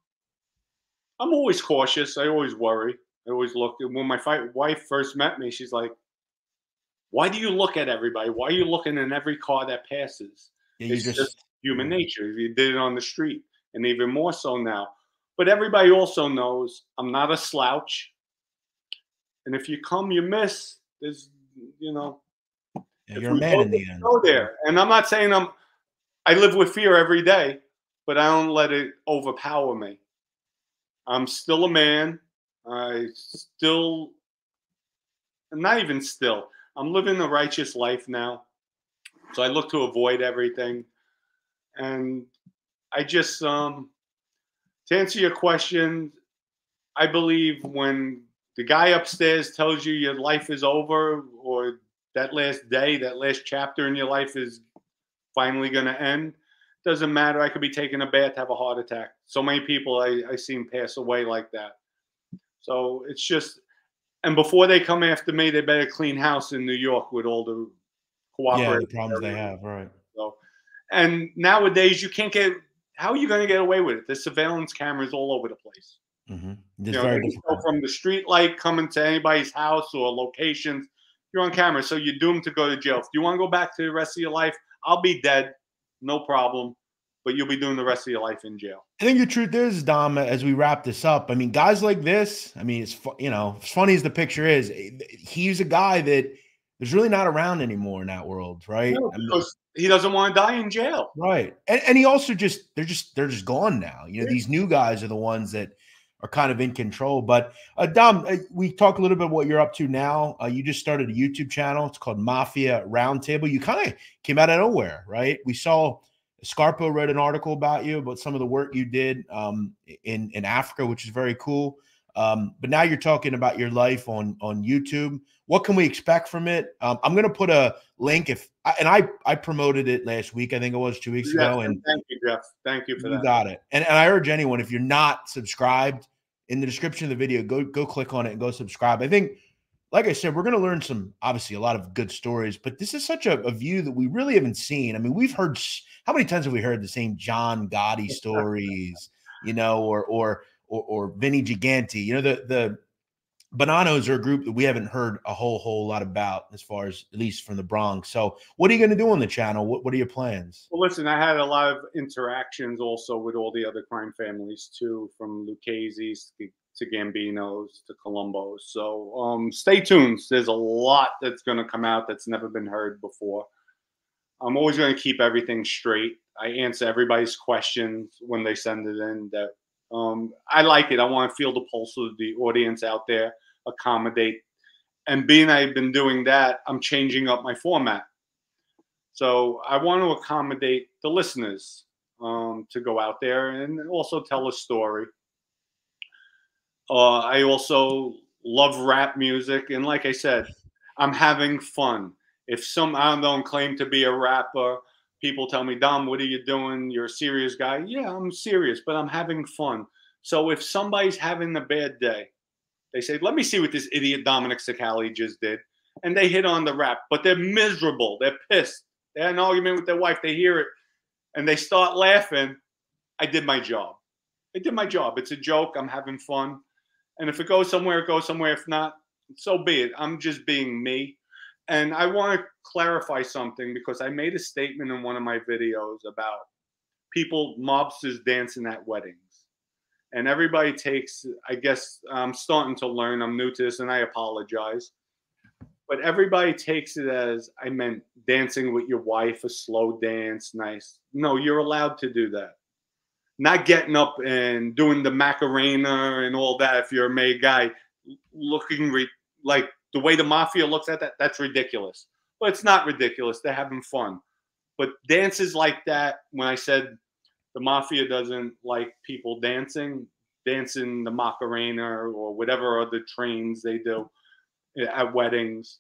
I'm always cautious. I always worry. I always look. When my fight, wife first met me, she's like, "Why do you look at everybody? Why are you looking in every car that passes?" Yeah, it's just, just human nature. If you did it on the street, and even more so now. But everybody also knows I'm not a slouch. And if you come, you miss. There's, you know, yeah, you're a man in the end. Go there, and I'm not saying I'm. I live with fear every day, but I don't let it overpower me. I'm still a man. I still, not even still. I'm living a righteous life now, so I look to avoid everything, and I just um. To answer your question, I believe when the guy upstairs tells you your life is over or that last day, that last chapter in your life is finally going to end. Doesn't matter. I could be taking a bath, have a heart attack. So many people I, I seen pass away like that. So it's just, and before they come after me, they better clean house in New York with all the cooperative. Yeah, the problems they have, right? And nowadays you can't get. How are you going to get away with it? There's surveillance cameras all over the place. Mm-hmm. You know, from the street light coming to anybody's house or locations you're on camera, so you're doomed to go to jail. If you want to go back to the rest of your life, I'll be dead, no problem. But you'll be doing the rest of your life in jail. I think the truth is, Dom, as we wrap this up, I mean, guys like this, I mean, it's you know, as funny as the picture is, eh, he's a guy that is really not around anymore in that world, right? No, because he doesn't want to die in jail, right? And, and he also just they're just they're just gone now. You know, yeah. these new guys are the ones that are kind of in control. But uh, Dom, uh, we talk a little bit what you're up to now. Uh, you just started a YouTube channel. It's called Mafia Roundtable. You kind of came out of nowhere, right? We saw Scarpo read an article about you about some of the work you did um, in in Africa, which is very cool. Um, but now you're talking about your life on on YouTube. What can we expect from it? Um, I'm going to put a link if and I I promoted it last week. I think it was two weeks ago. And thank you, Jeff. Thank you for you that. Got it. And, and I urge anyone if you're not subscribed in the description of the video, go go click on it and go subscribe. I think, like I said, we're going to learn some obviously a lot of good stories, but this is such a, a view that we really haven't seen. I mean, we've heard how many times have we heard the same John Gotti stories, you know, or or or, or Vinny Gigante. You know, the the Bonannos are a group that we haven't heard a whole whole lot about as far as at least from the Bronx. So, what are you going to do on the channel? What What are your plans? Well, listen, I had a lot of interactions also with all the other crime families too, from Lucchese's to Gambinos to Colombos. So, um, stay tuned. There's a lot that's going to come out that's never been heard before. I'm always going to keep everything straight. I answer everybody's questions when they send it in that um, I like it. I want to feel the pulse of the audience out there, accommodate. And being I've been doing that, I'm changing up my format. So I want to accommodate the listeners um, to go out there and also tell a story. Uh, I also love rap music. And like I said, I'm having fun. If some I don't claim to be a rapper, people tell me, Dom, what are you doing? You're a serious guy. Yeah, I'm serious, but I'm having fun. So if somebody's having a bad day, they say, let me see what this idiot Dominick Cicale just did. And they hit on the rap, but they're miserable. They're pissed. They had an argument with their wife. They hear it and they start laughing. I did my job. I did my job. It's a joke. I'm having fun. And if it goes somewhere, it goes somewhere. If not, so be it. I'm just being me. And I want to clarify something because I made a statement in one of my videos about people, mobsters dancing at weddings. And everybody takes, I guess I'm starting to learn, I'm new to this and I apologize. But everybody takes it as I meant dancing with your wife, a slow dance, nice. No, you're allowed to do that. Not getting up and doing the Macarena and all that if you're a made guy, looking re- like the way the mafia looks at that, that's ridiculous. But it's not ridiculous. They're having fun. But dances like that, when I said the mafia doesn't like people dancing, dancing the Macarena or whatever other trains they do at weddings,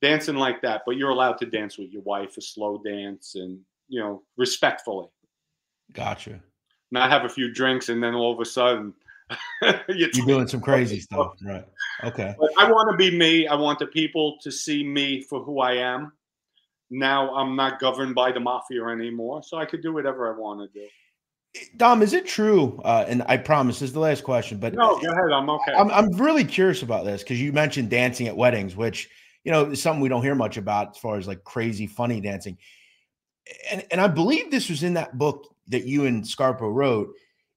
dancing like that. But you're allowed to dance with your wife, a slow dance, and you know, respectfully. Gotcha. Not have a few drinks and then all of a sudden you're, you're doing some crazy stuff, right? Okay. But I want to be me. I want the people to see me for who I am, now I'm not governed by the mafia anymore, so I could do whatever I want to do. Dom, is it true? Uh, and I promise this is the last question, but no, go ahead. I'm okay. I'm, I'm really curious about this because you mentioned dancing at weddings, which you know is something we don't hear much about as far as like crazy funny dancing. And and I believe this was in that book that you and Scarpa wrote.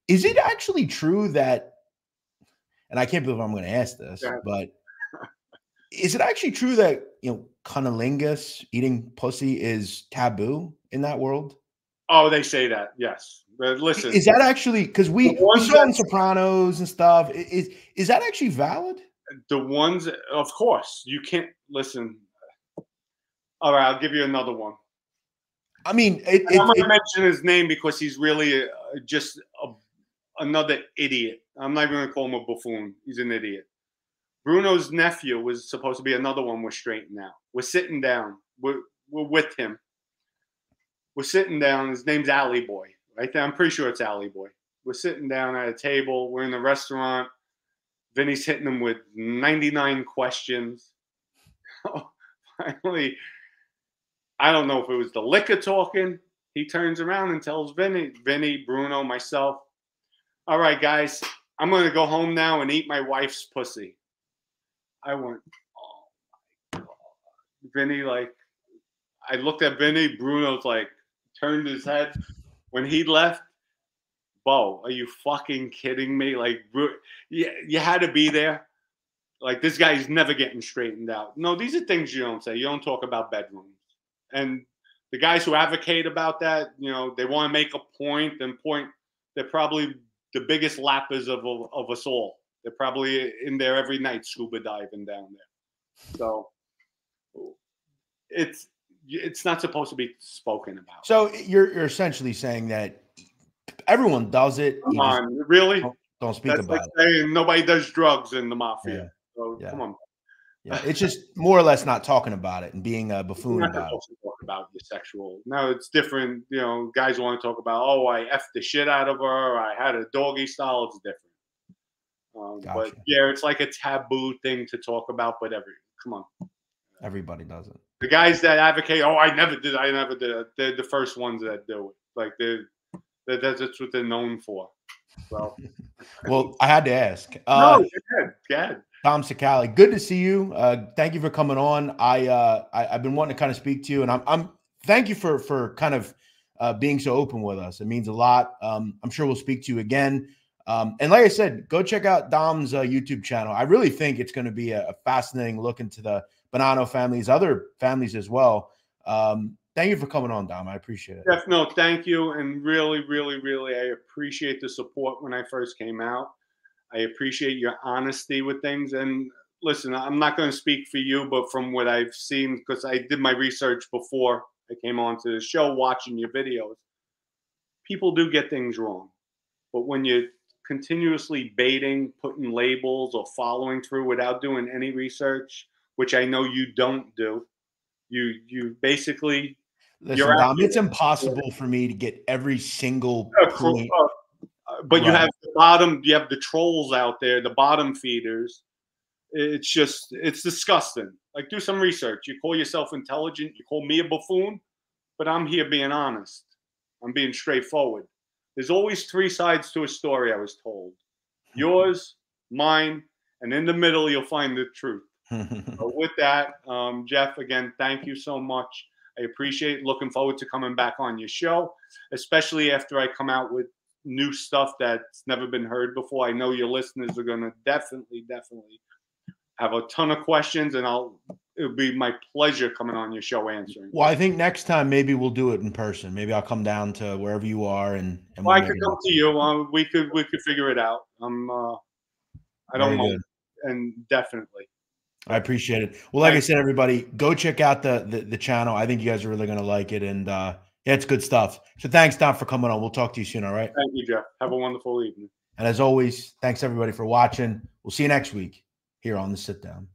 Is it actually true that? And I can't believe I'm going to ask this, yeah. but is it actually true that you know cunnilingus eating pussy is taboo in that world? Oh, they say that. Yes. But listen, is that actually because we, we saw in Sopranos and stuff? Is is that actually valid? The ones, of course, you can't listen. All right, I'll give you another one. I mean, it, it, I'm going to mention his name because he's really a, just a, another idiot. I'm not even going to call him a buffoon. He's an idiot. Bruno's nephew was supposed to be another one. We're straightened out. We're sitting down. We're, we're with him. We're sitting down. His name's Alley Boy right there. I'm pretty sure it's Alley Boy. We're sitting down at a table. We're in the restaurant. Vinny's hitting him with 99 questions. Finally, I don't know if it was the liquor talking. He turns around and tells Vinny, Vinny, Bruno, myself, all right, guys, I'm going to go home now and eat my wife's pussy. I went, oh my God. Vinny, like, I looked at Vinny. Bruno's like, turned his head, when he left, Bo, are you fucking kidding me? Like, you, you had to be there. Like, this guy's never getting straightened out. No, these are things you don't say. You don't talk about bedrooms. And the guys who advocate about that, you know, they want to make a point and point. They're probably the biggest lappers of, of, of us all. They're probably in there every night scuba diving down there. So it's it's not supposed to be spoken about. So you're you're essentially saying that everyone does it. Come on, really? Don't, don't speak That's about like it. Saying nobody does drugs in the mafia. Yeah. So yeah. come on. Yeah, it's just more or less not talking about it and being a buffoon not about it. Talk about your sexual. No, it's different. You know, guys want to talk about, oh, I effed the shit out of her. I had a doggy style. It's different. Um, gotcha. But yeah, it's like a taboo thing to talk about. But every, come on. Everybody does it the guys that advocate, oh, I never did, I never did it. They're the first ones that do it. Like they're, they're that's what they're known for. So, well, I had to ask. Uh, no, good, good. Dom Cicale, good to see you. Uh, thank you for coming on. I, uh, I have been wanting to kind of speak to you, and I'm I'm thank you for for kind of uh, being so open with us. It means a lot. Um, I'm sure we'll speak to you again. Um, and like I said, go check out Dom's uh, YouTube channel. I really think it's going to be a, a fascinating look into the Bonanno families, other families as well. Um, thank you for coming on, Dom. I appreciate it. Jeff, no, thank you. And really, really, really, I appreciate the support when I first came out. I appreciate your honesty with things. And listen, I'm not going to speak for you, but from what I've seen, because I did my research before I came on to the show, watching your videos, people do get things wrong. But when you're continuously baiting, putting labels, or following through without doing any research, which I know you don't do. You you basically Listen, Dom, it's impossible for me to get every single point. But right. you have the bottom, you have the trolls out there, the bottom feeders. It's just, it's disgusting. Like, do some research. You call yourself intelligent, you call me a buffoon, but I'm here being honest. I'm being straightforward. There's always three sides to a story, I was told yours, mine, and in the middle, you'll find the truth so with that, um, Jeff, again, thank you so much. I appreciate. It. Looking forward to coming back on your show, especially after I come out with new stuff that's never been heard before. I know your listeners are going to definitely, definitely have a ton of questions, and I'll it would be my pleasure coming on your show answering. Well, I think next time maybe we'll do it in person. Maybe I'll come down to wherever you are, and, and well, we'll I could come to you. Uh, we could we could figure it out. I'm uh, I don't know, and definitely. I appreciate it. Well, like I said, everybody, go check out the, the, the channel. I think you guys are really going to like it, and uh, yeah, it's good stuff. So thanks, Don, for coming on. We'll talk to you soon. All right. Thank you, Jeff. Have a wonderful evening. And as always, thanks everybody for watching. We'll see you next week here on the sit down.